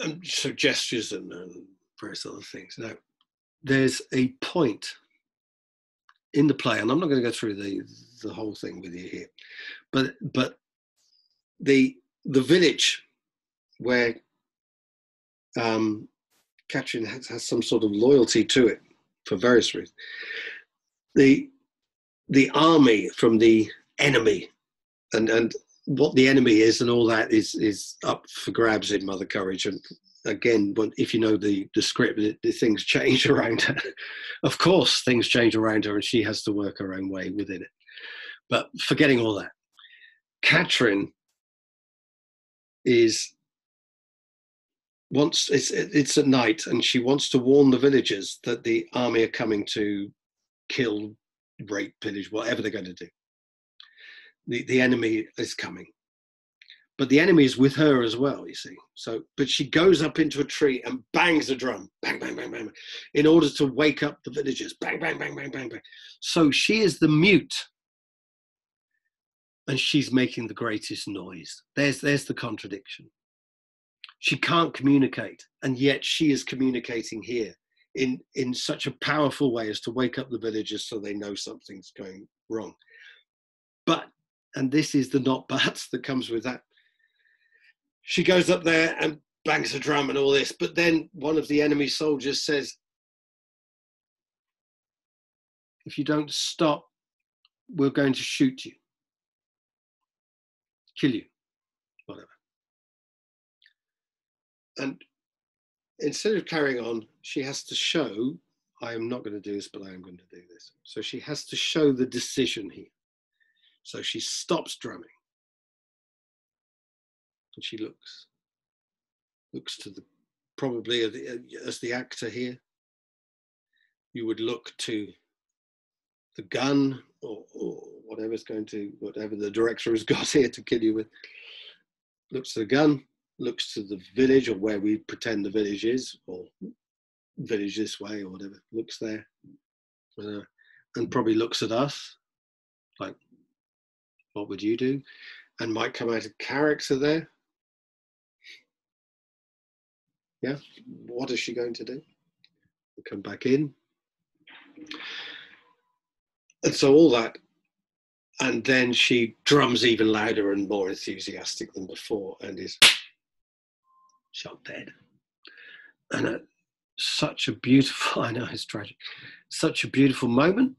and so gestures and, and various other things. Now, there's a point in the play, and I'm not going to go through the the whole thing with you here, but but the the village where um, Catherine has, has some sort of loyalty to it for various reasons. The the army from the enemy and and what the enemy is and all that is is up for grabs in Mother Courage. And again, if you know the the script, the, the things change [laughs] around her. of course, things change around her, and she has to work her own way within it. But forgetting all that, Catherine is wants it's it's at night and she wants to warn the villagers that the army are coming to kill rape pillage whatever they're going to do. The the enemy is coming. But the enemy is with her as well you see. So but she goes up into a tree and bangs a drum bang bang bang bang in order to wake up the villagers. Bang bang bang bang bang bang. So she is the mute. And she's making the greatest noise. There's there's the contradiction she can't communicate and yet she is communicating here in in such a powerful way as to wake up the villagers so they know something's going wrong. But and this is the not buts that comes with that. She goes up there and bangs a drum and all this but then one of the enemy soldiers says if you don't stop we're going to shoot you. Kill you, whatever. And instead of carrying on, she has to show, I am not going to do this, but I am going to do this. So she has to show the decision here. So she stops drumming. And she looks, looks to the, probably uh, as the actor here. You would look to the gun or, or whatever's going to, whatever the director has got [laughs] here to kill you with. Looks to the gun, looks to the village or where we pretend the village is, or village this way or whatever, looks there, uh, and probably looks at us like, what would you do? And might come out of character there. Yeah, what is she going to do? We'll come back in. And so all that and then she drums even louder and more enthusiastic than before and is shot dead. And such a beautiful, [laughs] I know it's tragic, such a beautiful moment.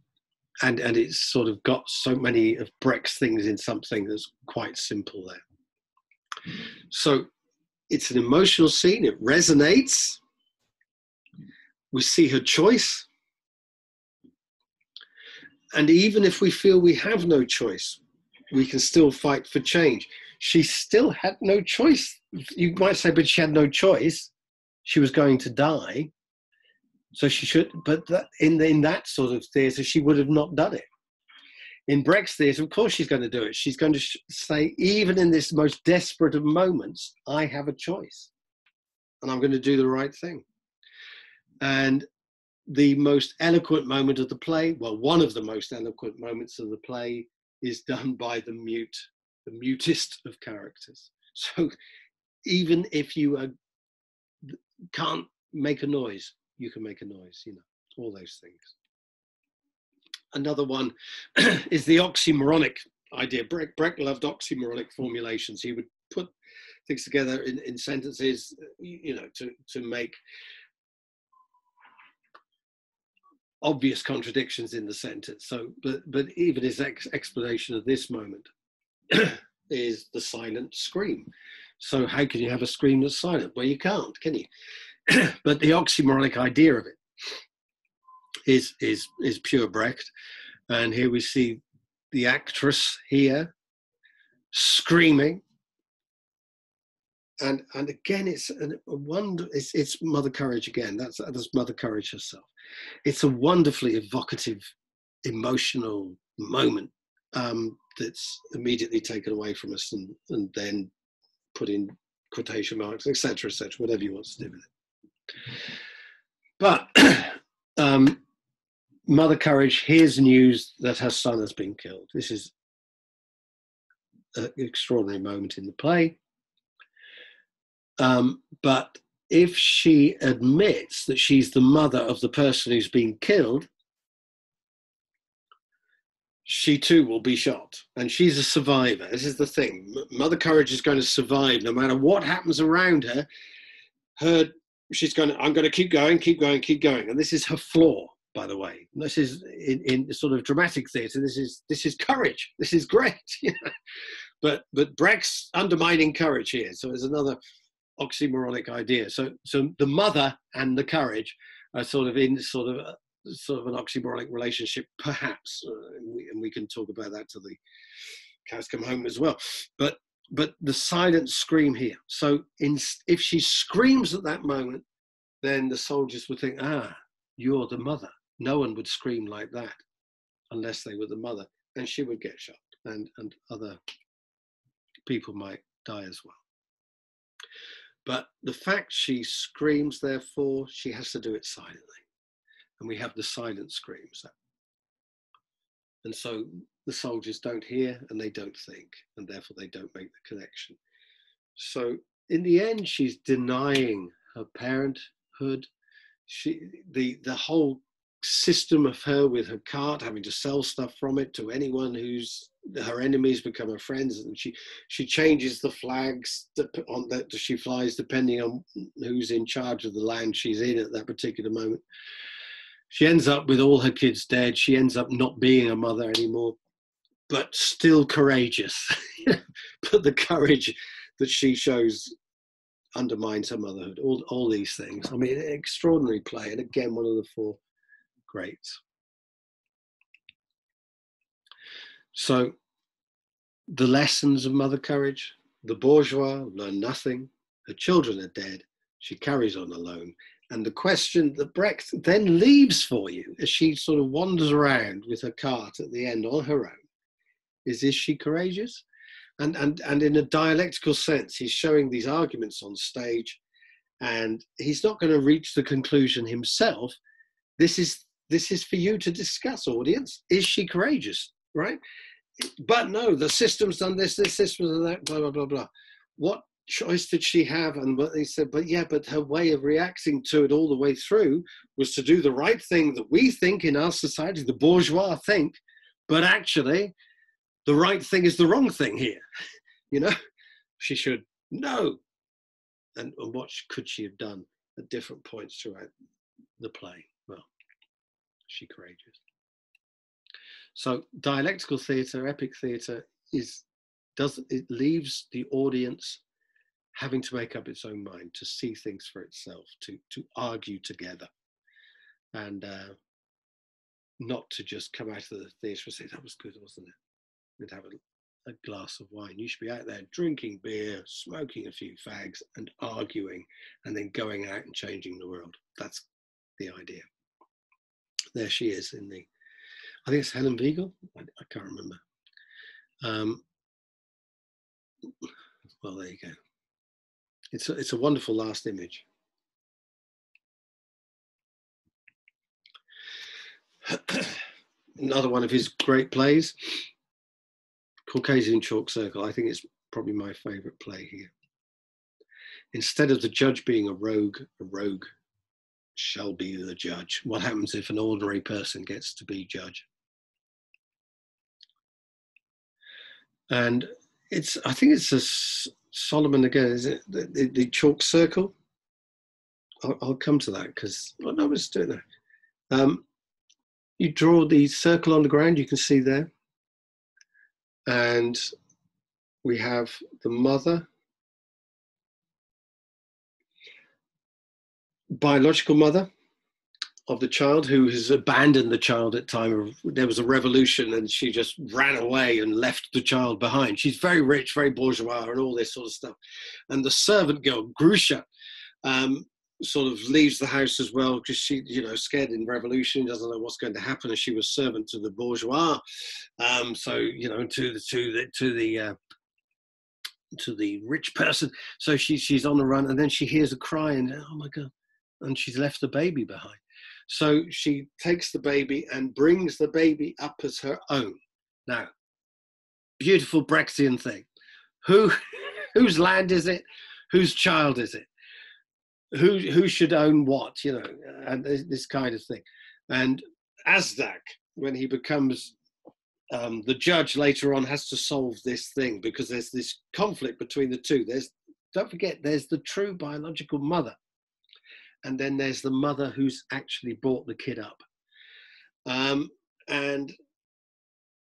And, and it's sort of got so many of Brecht's things in something that's quite simple there. So it's an emotional scene, it resonates. We see her choice. And even if we feel we have no choice, we can still fight for change she still had no choice. You might say, but she had no choice. She was going to die. So she should, but that, in, in that sort of theatre, she would have not done it. In Brecht's theatre, of course, she's going to do it. She's going to sh- say, even in this most desperate of moments, I have a choice and I'm going to do the right thing. And the most eloquent moment of the play, well, one of the most eloquent moments of the play, is done by the mute the mutest of characters. [laughs] So even if you uh, can't make a noise, you can make a noise, you know, all those things. Another one [clears throat] is the oxymoronic idea. Brecht, Brecht loved oxymoronic formulations. He would put things together in, in sentences, you know, to, to make obvious contradictions in the sentence. So, but, but even his ex- explanation of this moment [clears throat] is the silent scream. So how can you have a scream that's silent? Well, you can't, can you? [clears throat] but the oxymoronic idea of it is is is pure Brecht, and here we see the actress here screaming, and and again it's a wonder. It's, it's Mother Courage again. That's that's Mother Courage herself. It's a wonderfully evocative, emotional moment um, that's immediately taken away from us and, and then put in quotation marks, etc., etc., whatever you want to do with it. But [clears throat] um, Mother Courage hears news that her son has been killed. This is an extraordinary moment in the play. Um, but if she admits that she's the mother of the person who's been killed, she too will be shot. And she's a survivor. This is the thing. Mother Courage is going to survive no matter what happens around her. Her, she's going to, I'm going to keep going, keep going, keep going. And this is her flaw, by the way. This is in, in sort of dramatic theatre. This is this is courage. This is great. [laughs] but but Brecht's undermining courage here. So there's another oxymoronic idea. So so the mother and the courage are sort of in sort of sort of an oxymoronic relationship, perhaps, uh, and, we, and we can talk about that till the cows come home as well. But but the silent scream here. So in, if she screams at that moment, then the soldiers would think, ah, you're the mother. No one would scream like that unless they were the mother, and she would get shot, and and other people might die as well. But the fact she screams, therefore, she has to do it silently and we have the silent screams. And so the soldiers don't hear and they don't think, and therefore they don't make the connection. So in the end, she's denying her parenthood. She the the whole system of her with her cart having to sell stuff from it to anyone who's her enemies become her friends and she she changes the flags on that she flies depending on who's in charge of the land she's in at that particular moment she ends up with all her kids dead. She ends up not being a mother anymore. but still courageous. [laughs] but the courage that she shows undermines her motherhood. All, all these things. I mean, extraordinary play. And again, one of the four greats. So, the lessons of mother courage the bourgeois learn nothing, her children are dead, she carries on alone. And the question that Brecht then leaves for you as she sort of wanders around with her cart at the end on her own is is she courageous? And, and, and in a dialectical sense, he's showing these arguments on stage and he's not going to reach the conclusion himself. This is, this is for you to discuss, audience. Is she courageous? Right? But no, the system's done this, this, this, that, blah, blah, blah, blah. What choice did she have? And what they said, but yeah, but her way of reacting to it all the way through was to do the right thing that we think in our society, the bourgeois think, but actually, the right thing is the wrong thing here. [laughs] You know, she should know. And, and what could she have done at different points throughout the play? Well, she courageous. So dialectical theatre, epic theatre is does it leaves the audience having to make up its own mind, to see things for itself, to to argue together, and uh, not to just come out of the theatre and say that was good, wasn't it? And have a, a glass of wine. You should be out there drinking beer, smoking a few fags, and arguing, and then going out and changing the world. That's the idea. There she is in the. I think it's Helen Weigel. I, I can't remember. Um, well, there you go. It's a, it's a wonderful last image. [clears throat] Another one of his great plays, Caucasian Chalk Circle. I think it's probably my favorite play here. Instead of the judge being a rogue, a rogue shall be the judge. What happens if an ordinary person gets to be judge? And it's, I think it's a Solomon again, is it the, the, the chalk circle? I'll, I'll, come to that because I know it's doing that. Um, you draw the circle on the ground, you can see there. And we have the mother, biological mother, of the child who has abandoned the child at time of there was a revolution and she just ran away and left the child behind. She's very rich very bourgeois and all this sort of stuff. And the servant girl grusha um, sort of leaves the house as well because she you know scared in revolution doesn't know what's going to happen and she was servant to the bourgeois. Um, so you know to the to the to the uh, to the rich person. So she, she's on the run and then she hears a cry and oh my god and she's left the baby behind so she takes the baby and brings the baby up as her own. Now, beautiful Brechtian thing. Who, [laughs] whose land is it? Whose child is it? Who, who should own what? You know, and this, kind of thing. And Azdak, when he becomes um, the judge later on, has to solve this thing because there's this conflict between the two. There's don't forget, there's the true biological mother and then there's the mother who's actually brought the kid up. Um, and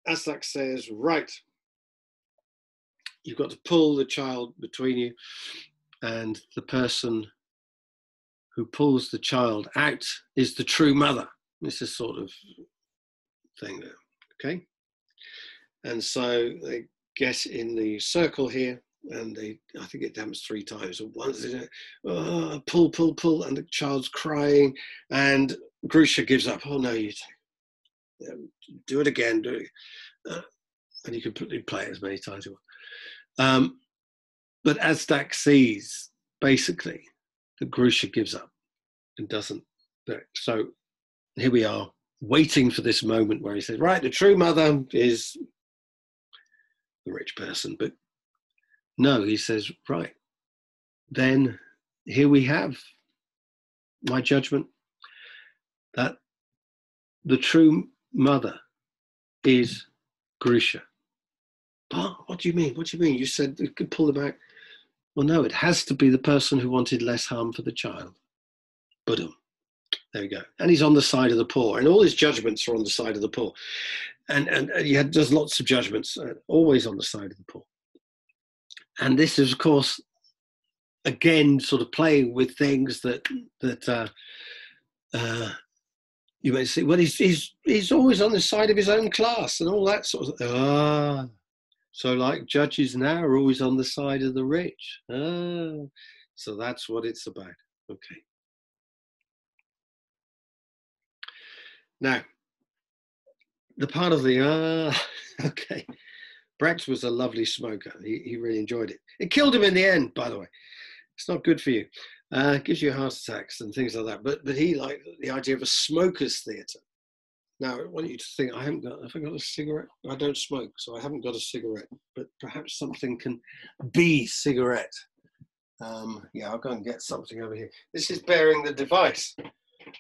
Azdak says, right, you've got to pull the child between you, and the person who pulls the child out is the true mother. This is sort of thing there, okay? And so they get in the circle here, and they I think it happens three times. Once oh, pull, pull, pull, and the child's crying, and Grusha gives up. Oh no, you do it again, do it, uh, and you can play it as many times as you want. Um, but Azdak sees basically that Grusha gives up and doesn't. So here we are, waiting for this moment where he says, "Right, the true mother is the rich person, but no, he says, right, then here we have my judgment that the true mother is Grusha. But what do you mean? What do you mean? You said you could pull them out. Well, no, it has to be the person who wanted less harm for the child. But There we go. And he's on the side of the poor, and all his judgments are on the side of the poor. And and, and he had does lots of judgments, uh, always on the side of the poor. And this is, of course, again, sort of playing with things that that uh, uh, you may say, well, he's he's he's always on the side of his own class and all that sort of. Ah, so like judges now are always on the side of the rich. Ah, so that's what it's about. Okay. Now, the part of the ah, [laughs] okay. Brecht was a lovely smoker. He, he really enjoyed it. It killed him in the end, by the way. It's not good for you. Uh, gives you heart attacks and things like that. But but he liked the idea of a smokers' theatre. Now, I want you to think, I haven't got, have I got a cigarette? I don't smoke, so I haven't got a cigarette, but perhaps something can be cigarette. Um, yeah, I'll go and get something over here. This is baring the device,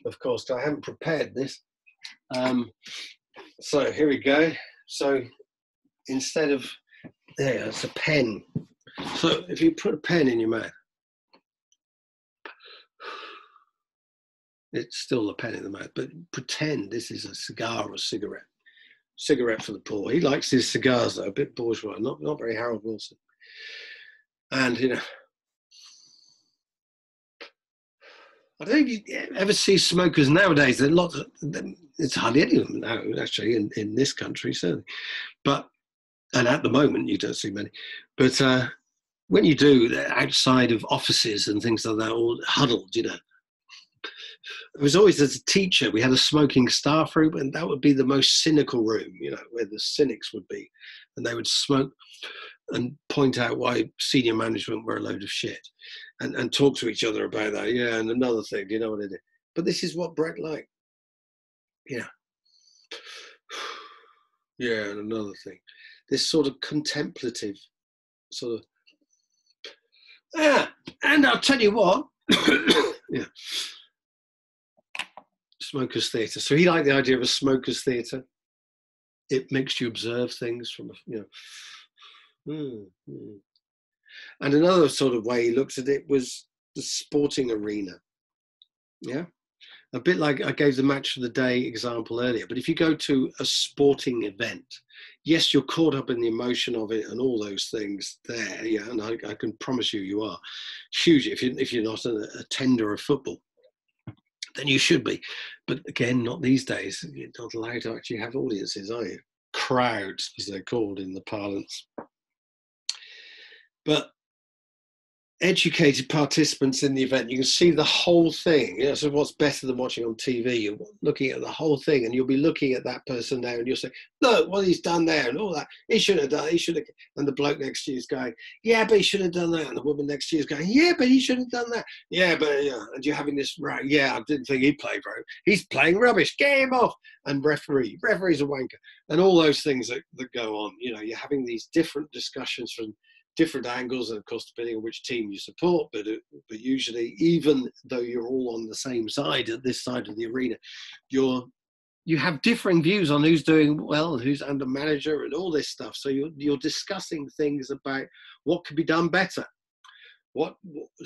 of course, I haven't prepared this. Um, so here we go. So instead of, there, it's a pen. So if you put a pen in your mouth, it's still a pen in the mouth, but pretend this is a cigar or a cigarette. Cigarette for the poor. He likes his cigars though, a bit bourgeois, not not very Harold Wilson. And you know, I don't think you ever see smokers nowadays. There are lots. Of, it's hardly any of them now, actually, in, in this country certainly. But and at the moment, you don't see many. But uh, when you do, they're outside of offices and things like that, all huddled, you know, it was always as a teacher we had a smoking staff room and that would be the most cynical room you know where the cynics would be. And they would smoke and point out why senior management were a load of shit and, and talk to each other about that yeah and another thing you know what is but this is what Brecht liked. Yeah. [sighs] Yeah and another thing this sort of contemplative sort of yeah and i'll tell you what [coughs] yeah smokers theatre. So he liked the idea of a smokers theatre. It makes you observe things from, you know. Hmm. And another sort of way he looked at it was the sporting arena. Yeah. A bit like I gave the match of the day example earlier, but if you go to a sporting event, yes, you're caught up in the emotion of it and all those things there. Yeah. And I, I can promise you, you are huge if, you, if you're not a, a tender of football then you should be. But again, not these days. You're not allowed to actually have audiences, are you? Crowds, as they're called in the parlance. But educated participants in the event. You can see the whole thing. You know, so what's better than watching on TV? You're looking at the whole thing, and you'll be looking at that person there, and you'll say, "Look what he's done there, and all that. He should have done. He should have." And the bloke next to you is going, "Yeah, but he should have done that." And the woman next to you is going, "Yeah, but he should have done that." Yeah, but yeah. And you're having this right? Yeah, I didn't think he played right. He's playing rubbish. Him off. And referee, referee's a wanker, and all those things that, that go on. You know, you're having these different discussions from different angles, and of course, depending on which team you support. But uh, but usually, even though you're all on the same side at this side of the arena, you're you have differing views on who's doing well, who's under manager, and all this stuff. So you're you're discussing things about what could be done better, what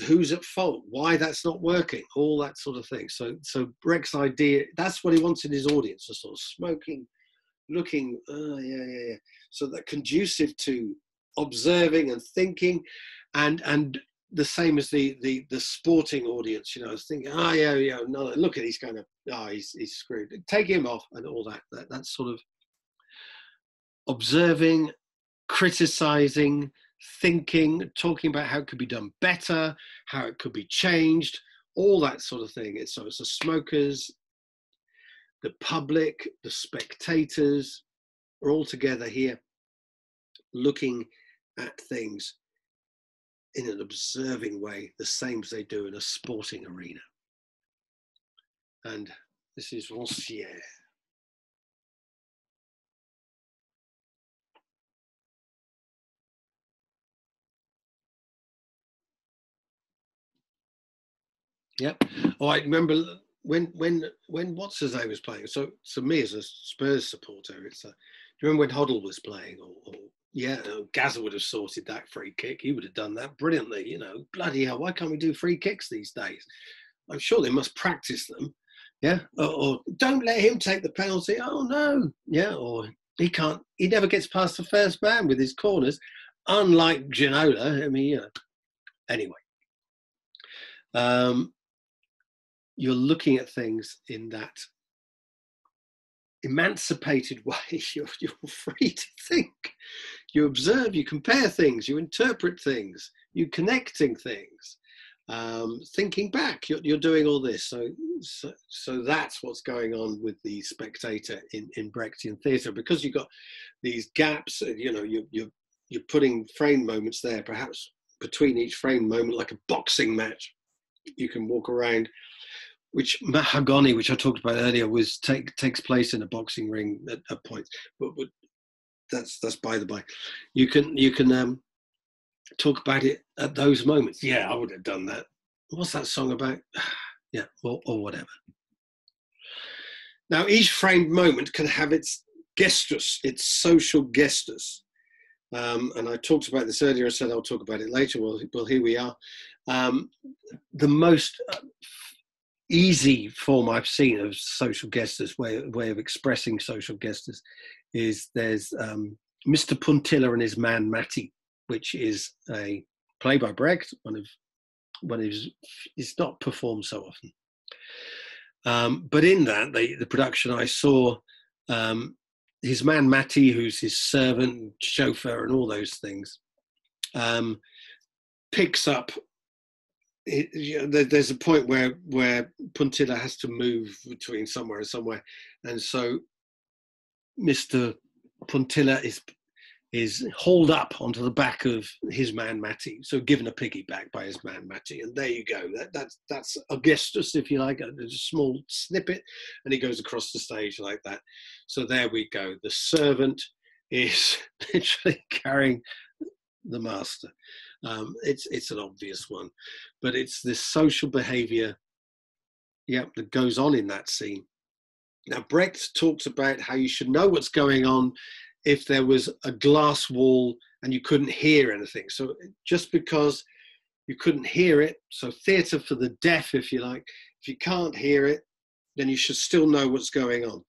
who's at fault, why that's not working, all that sort of thing. So so Brecht's idea that's what he wants in his audience, a sort of smoking, looking, oh yeah yeah yeah, so that conducive to observing and thinking and and the same as the the the sporting audience you know thinking oh yeah yeah no look at he's kind of oh he's he's screwed. Take him off and all that that that's sort of observing criticizing thinking talking about how it could be done better how it could be changed all that sort of thing. It's so it's the smokers the public the spectators are all together here looking at things in an observing way, the same as they do in a sporting arena. And this is Rancière. Yep. Oh, I remember when when when what's his name was playing. So, so me as a Spurs supporter, it's a, do you remember when Hoddle was playing, or, or yeah, Gazza would have sorted that free kick. He would have done that brilliantly. You know, bloody hell, why can't we do free kicks these days? I'm sure they must practice them Yeah, or, or, don't let him take the penalty. Oh no, yeah, or he can't. He never gets past the first man with his corners, unlike Ginola. I mean, you know. Anyway, um, you're looking at things in that emancipated [laughs] way. You're, you're free to think. You observe, you compare things, you interpret things, you connecting things um, thinking back, you're, you're, doing all this. So, so, so, that's what's going on with the spectator in, in Brechtian theatre because you've got these gaps. Uh, you know, you, you're you're putting frame moments there, perhaps between each frame moment, like a boxing match. You can walk around. Which Mahagonny, which I talked about earlier, was take takes place in a boxing ring at, at points, but, but that's that's by the by. You can you can um, talk about it at those moments. Yeah, I would have done that. What's that song about? [sighs] yeah, or, or whatever. Now, each framed moment can have its gestus, its social gestus. Um, and I talked about this earlier. I said I'll talk about it later. Well, well here we are. Um, the most uh, easy form I've seen of social gestus, way, way of expressing social gestus, is there's um, Mr. Puntila and his man Matti which is a play by Brecht, one of one of his, it's not performed so often. Um, but in that, the, the production I saw, um, his man Matti, who's his servant, chauffeur, and all those things, um, picks up. It, you know, there's a point where where Puntila has to move between somewhere and somewhere, and so Mr. Puntila is is hauled up onto the back of his man Matti, so given a piggyback by his man Matti, and there you go. That, that's that's a gestus, if you like, a, a small snippet, and he goes across the stage like that. So there we go. The servant is [laughs] literally carrying the master. Um, it's it's an obvious one, but it's this social behaviour, yeah, that goes on in that scene. Now Brecht talks about how you should know what's going on if there was a glass wall and you couldn't hear anything. So just because you couldn't hear it, so theatre for the deaf, if you like, if you can't hear it, then you should still know what's going on.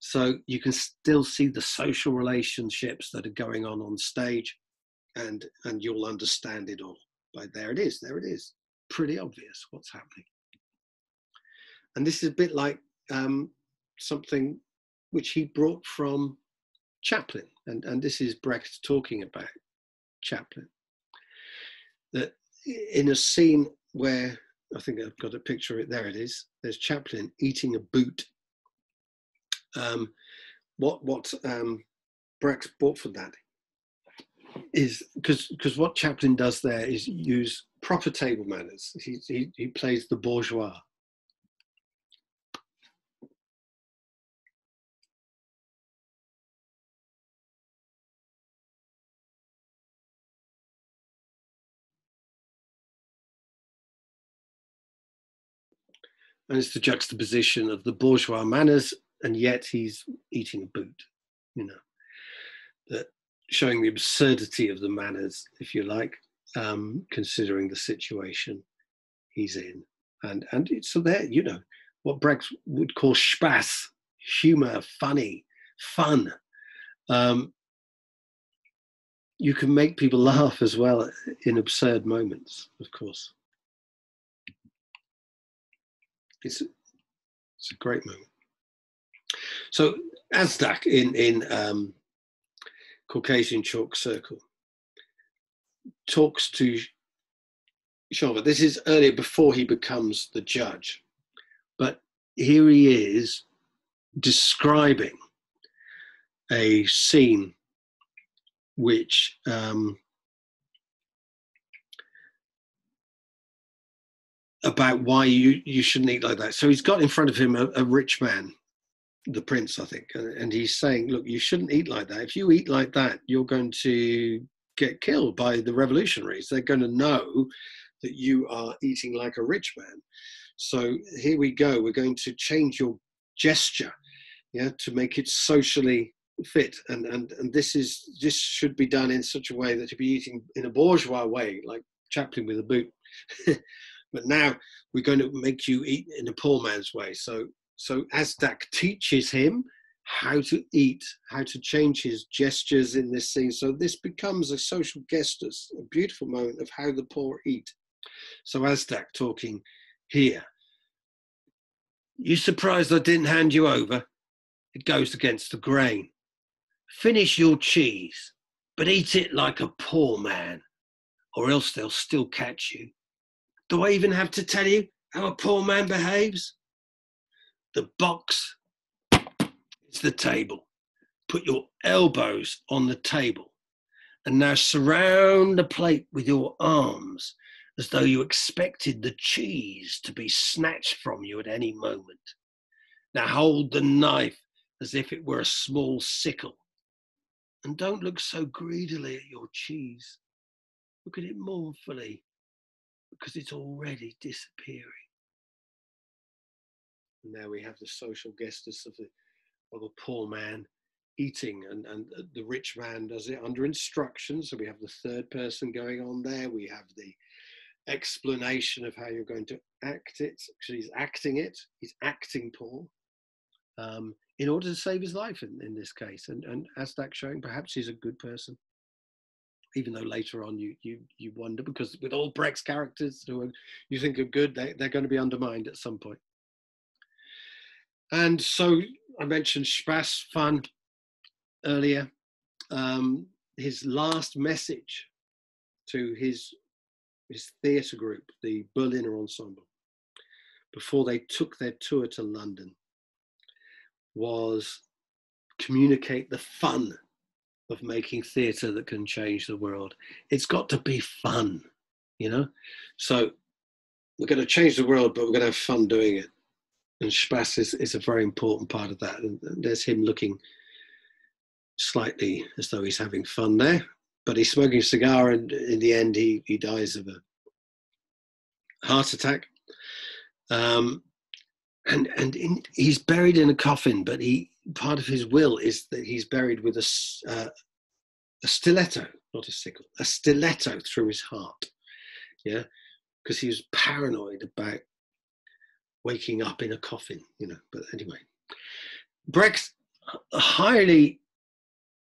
So you can still see the social relationships that are going on on stage, and and you'll understand it all. But there it is, there it is, pretty obvious what's happening. And this is a bit like um, something which he brought from Chaplin, and, and this is Brecht talking about Chaplin, that in a scene where I think I've got a picture of it, there it is, there's Chaplin eating a boot. Um, what what um, Brecht bought for that is because because what Chaplin does there is use proper table manners. He, he, he plays the bourgeois and it's the juxtaposition of the bourgeois manners, and yet he's eating a boot, you know, that showing the absurdity of the manners, if you like, um, considering the situation he's in, and and it's so there, you know, what Brecht would call spaß, humor, funny, fun. Um, you can make people laugh as well in absurd moments, of course. It's, it's a great moment. So Azdak in, in um, Caucasian Chalk Circle talks to Shauwa. This is earlier before he becomes the judge. But here he is describing a scene which um, about why you you shouldn't eat like that. So he's got in front of him a, a rich man, the prince, I think, and he's saying, "Look, you shouldn't eat like that. If you eat like that, you're going to get killed by the revolutionaries. They're going to know that you are eating like a rich man." So here we go. We're going to change your gesture, yeah, to make it socially fit and and and this is this should be done in such a way that you be eating in a bourgeois way like chaplin with a boot [laughs] but now we're going to make you eat in a poor man's way. So So Azdak teaches him how to eat, how to change his gestures in this scene. So this becomes a social gestus, a beautiful moment of how the poor eat. So Azdak talking here. You surprised I didn't hand you over? It goes against the grain. Finish your cheese, but eat it like a poor man, or else they'll still catch you. Do I even have to tell you how a poor man behaves? The box is the table. Put your elbows on the table and now surround the plate with your arms as though you expected the cheese to be snatched from you at any moment. Now hold the knife as if it were a small sickle. And don't look so greedily at your cheese. Look at it mournfully because it's already disappearing. And there we have the social gestus of the of a poor man eating, and, and the rich man does it under instructions. So we have the third person going on there. We have the explanation of how you're going to act it. Actually, he's acting it. He's acting poor um, in order to save his life in, in this case. And, and that's showing, perhaps he's a good person. Even though later on you you you wonder because with all Brecht's characters who are, you think are good, they, they're going to be undermined at some point. And so I mentioned Spass fun earlier. Um, his last message to his his theatre group, the Berliner Ensemble, before they took their tour to London, was communicate the fun of making theatre that can change the world. It's got to be fun, you know. So we're going to change the world, but we're going to have fun doing it and Spass is, is a very important part of that. And there's him looking slightly as though he's having fun there, but he's smoking a cigar, and in the end, he, he dies of a heart attack. Um, and and in, he's buried in a coffin, but he part of his will is that he's buried with a, uh, a stiletto, not a sickle, a stiletto through his heart. Yeah, because he was paranoid about waking up in a coffin, you know. But anyway, Brecht's a highly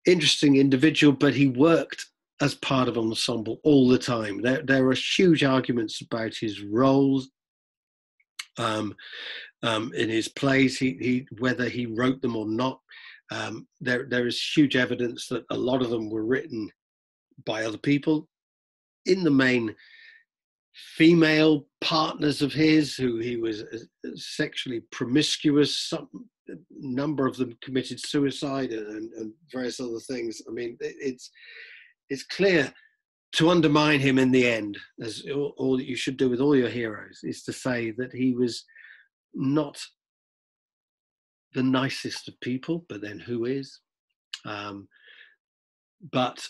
interesting individual, but he worked as part of ensemble all the time. There, there are huge arguments about his roles um, um, in his plays, he, he, whether he wrote them or not. Um, there, there is huge evidence that a lot of them were written by other people. In the main, female partners of his who he was uh, sexually promiscuous. Some number of them committed suicide and, and various other things. I mean, it's it's clear to undermine him in the end, as all, all that you should do with all your heroes, is to say that he was not the nicest of people, but then who is? Um, but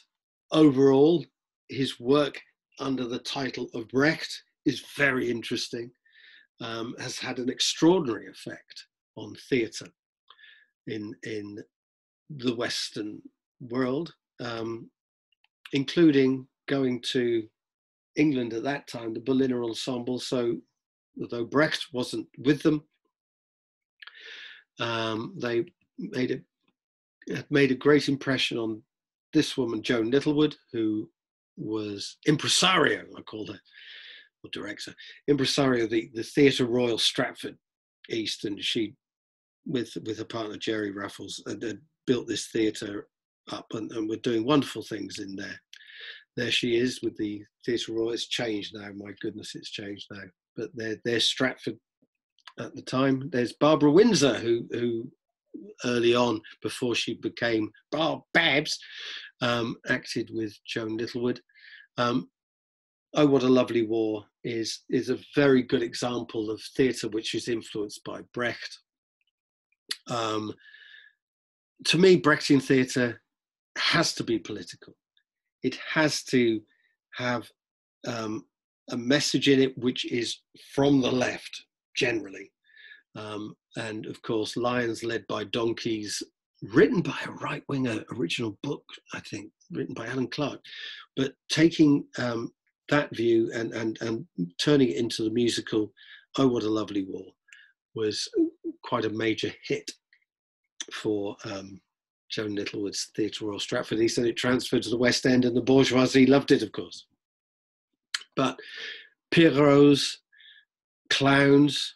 overall, his work under the title of Brecht is very interesting, um, has had an extraordinary effect on theatre in, in the Western world, um, including going to England at that time, the Berliner Ensemble. So, although Brecht wasn't with them, um, they made a made a great impression on this woman, Joan Littlewood, who was impresario, I called her, or director, impresario, the, the Theatre Royal Stratford East, and she, with with her partner Gerry Raffles, had, had built this theatre up, and, and we're doing wonderful things in there. There she is with the Theatre Royal. It's changed now. My goodness, it's changed now. But there, there's Stratford at the time. There's Barbara Windsor, who who early on, before she became Barb Babs, um, acted with Joan Littlewood. Um, oh, what a lovely war is is a very good example of theatre which is influenced by Brecht. Um, to me, Brechtian theatre has to be political. It has to have um, a message in it which is from the left generally. Um, and of course, Lions Led by Donkeys, written by a right winger original book, I think, written by Alan Clark, but taking um, that view and, and, and turning it into the musical Oh What a Lovely War was quite a major hit for um, Joan Littlewood's Theatre Royal Stratford. He said it transferred to the West End, and the bourgeoisie loved it, of course. But Pierrots, clowns,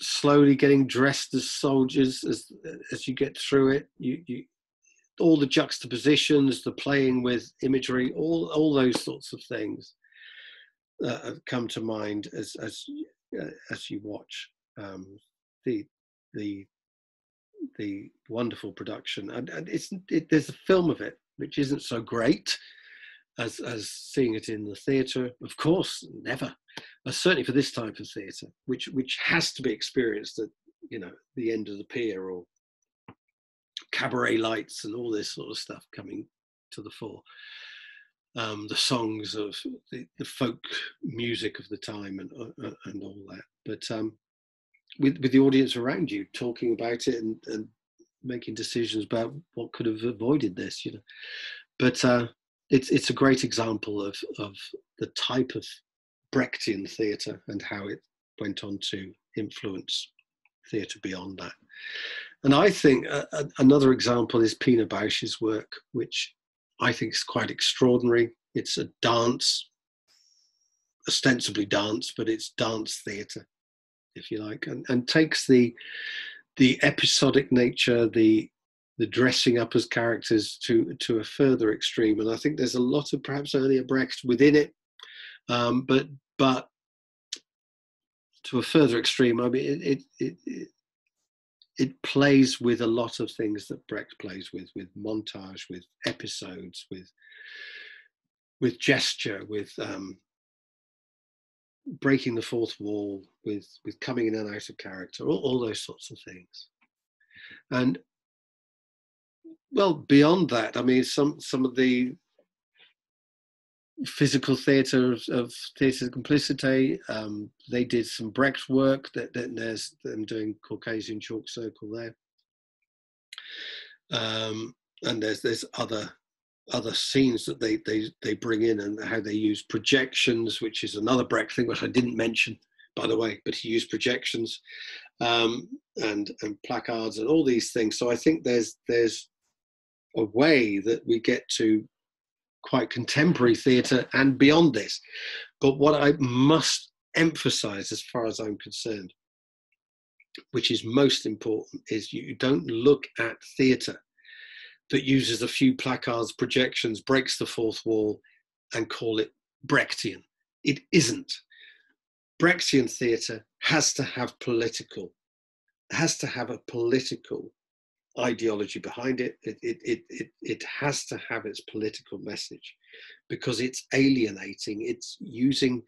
slowly getting dressed as soldiers as as you get through it. You, you all the juxtapositions, the playing with imagery, all all those sorts of things uh, come to mind as as uh, as you watch um, the the the wonderful production. And, and it's it, there's a film of it which isn't so great as as seeing it in the theatre. Of course, never. Uh, certainly for this type of theatre, which which has to be experienced at you know the end of the pier or cabaret lights and all this sort of stuff coming to the fore. Um, the songs of the, the, folk music of the time and uh, uh, and all that. But um, with with the audience around you, talking about it and, and making decisions about what could have avoided this, you know. But uh, it's it's a great example of of the type of Brechtian theatre and how it went on to influence theatre beyond that. And I think uh, another example is Pina Bausch's work, which I think is quite extraordinary. It's a dance, ostensibly dance, but it's dance theatre, if you like, and, and takes the the episodic nature, the the dressing up as characters to to a further extreme. And I think there's a lot of perhaps earlier Brecht within it, um, but but to a further extreme. I mean, it, it, it it plays with a lot of things that Brecht plays with, with montage, with episodes, with with gesture, with um, breaking the fourth wall, with with coming in and out of character, all, all those sorts of things. And well, beyond that, I mean, some some of the physical theatre of, of Theatre Complicité. Um, they did some Brecht work. That, that there's them doing Caucasian chalk circle there, um, and there's there's other other scenes that they they they bring in and how they use projections, which is another Brecht thing, which I didn't mention by the way. But he used projections um, and and placards and all these things. So I think there's there's a way that we get to quite contemporary theatre and beyond this. But what I must emphasize, as far as I'm concerned, which is most important, is you don't look at theatre that uses a few placards, projections, breaks the fourth wall, and call it Brechtian. It isn't. Brechtian theatre has to have political, has to have a political ideology behind it. It, it, it, it, it has to have its political message because it's alienating, it's using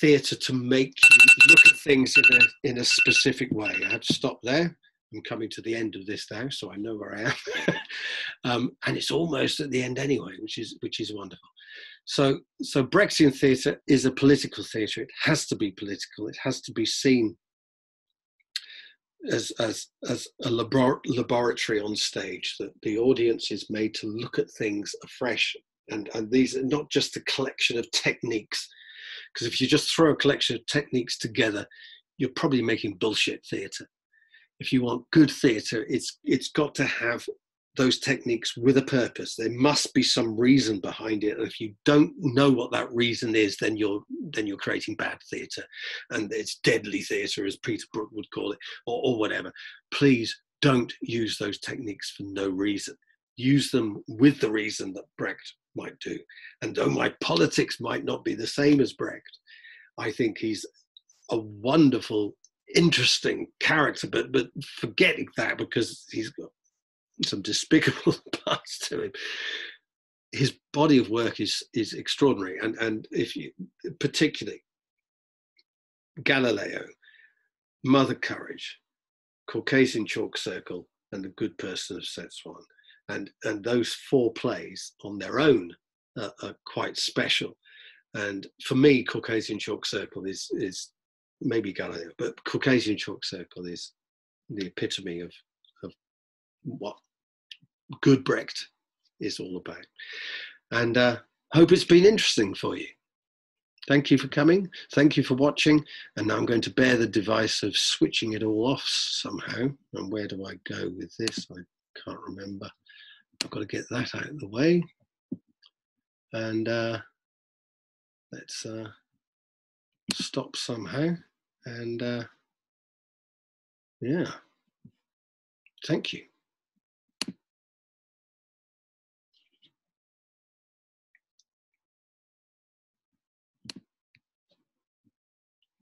theatre to make you look at things in a, in a specific way. I have to stop there. I'm coming to the end of this now, so I know where I am. [laughs] um, and it's almost at the end anyway, which is which is wonderful. So so Brechtian theatre is a political theatre. It has to be political. It has to be seen as as as a labor- laboratory on stage that the audience is made to look at things afresh and and these are not just a collection of techniques because if you just throw a collection of techniques together you're probably making bullshit theater if you want good theater it's it's got to have those techniques with a purpose. There must be some reason behind it. And if you don't know what that reason is, then you're then you're creating bad theatre, and it's deadly theatre, as Peter Brook would call it, or, or whatever. Please don't use those techniques for no reason. Use them with the reason that Brecht might do. And though my politics might not be the same as Brecht, I think he's a wonderful interesting character, but but forgetting that because he's got some despicable [laughs] parts to him. His body of work is is extraordinary, and and if you particularly Galileo, Mother Courage, Caucasian Chalk Circle, and The Good Person of Szechuan, and and those four plays on their own are, are quite special. And for me, Caucasian Chalk Circle is is maybe Galileo, but Caucasian Chalk Circle is the epitome of of what good Brecht is all about. And uh, hope it's been interesting for you. thank you for coming. Thank you for watching. And now I'm going to bear the device of switching it all off somehow. And where do I go with this? I can't remember. I've got to get that out of the way. And uh, let's uh, stop somehow. And uh, yeah, thank you.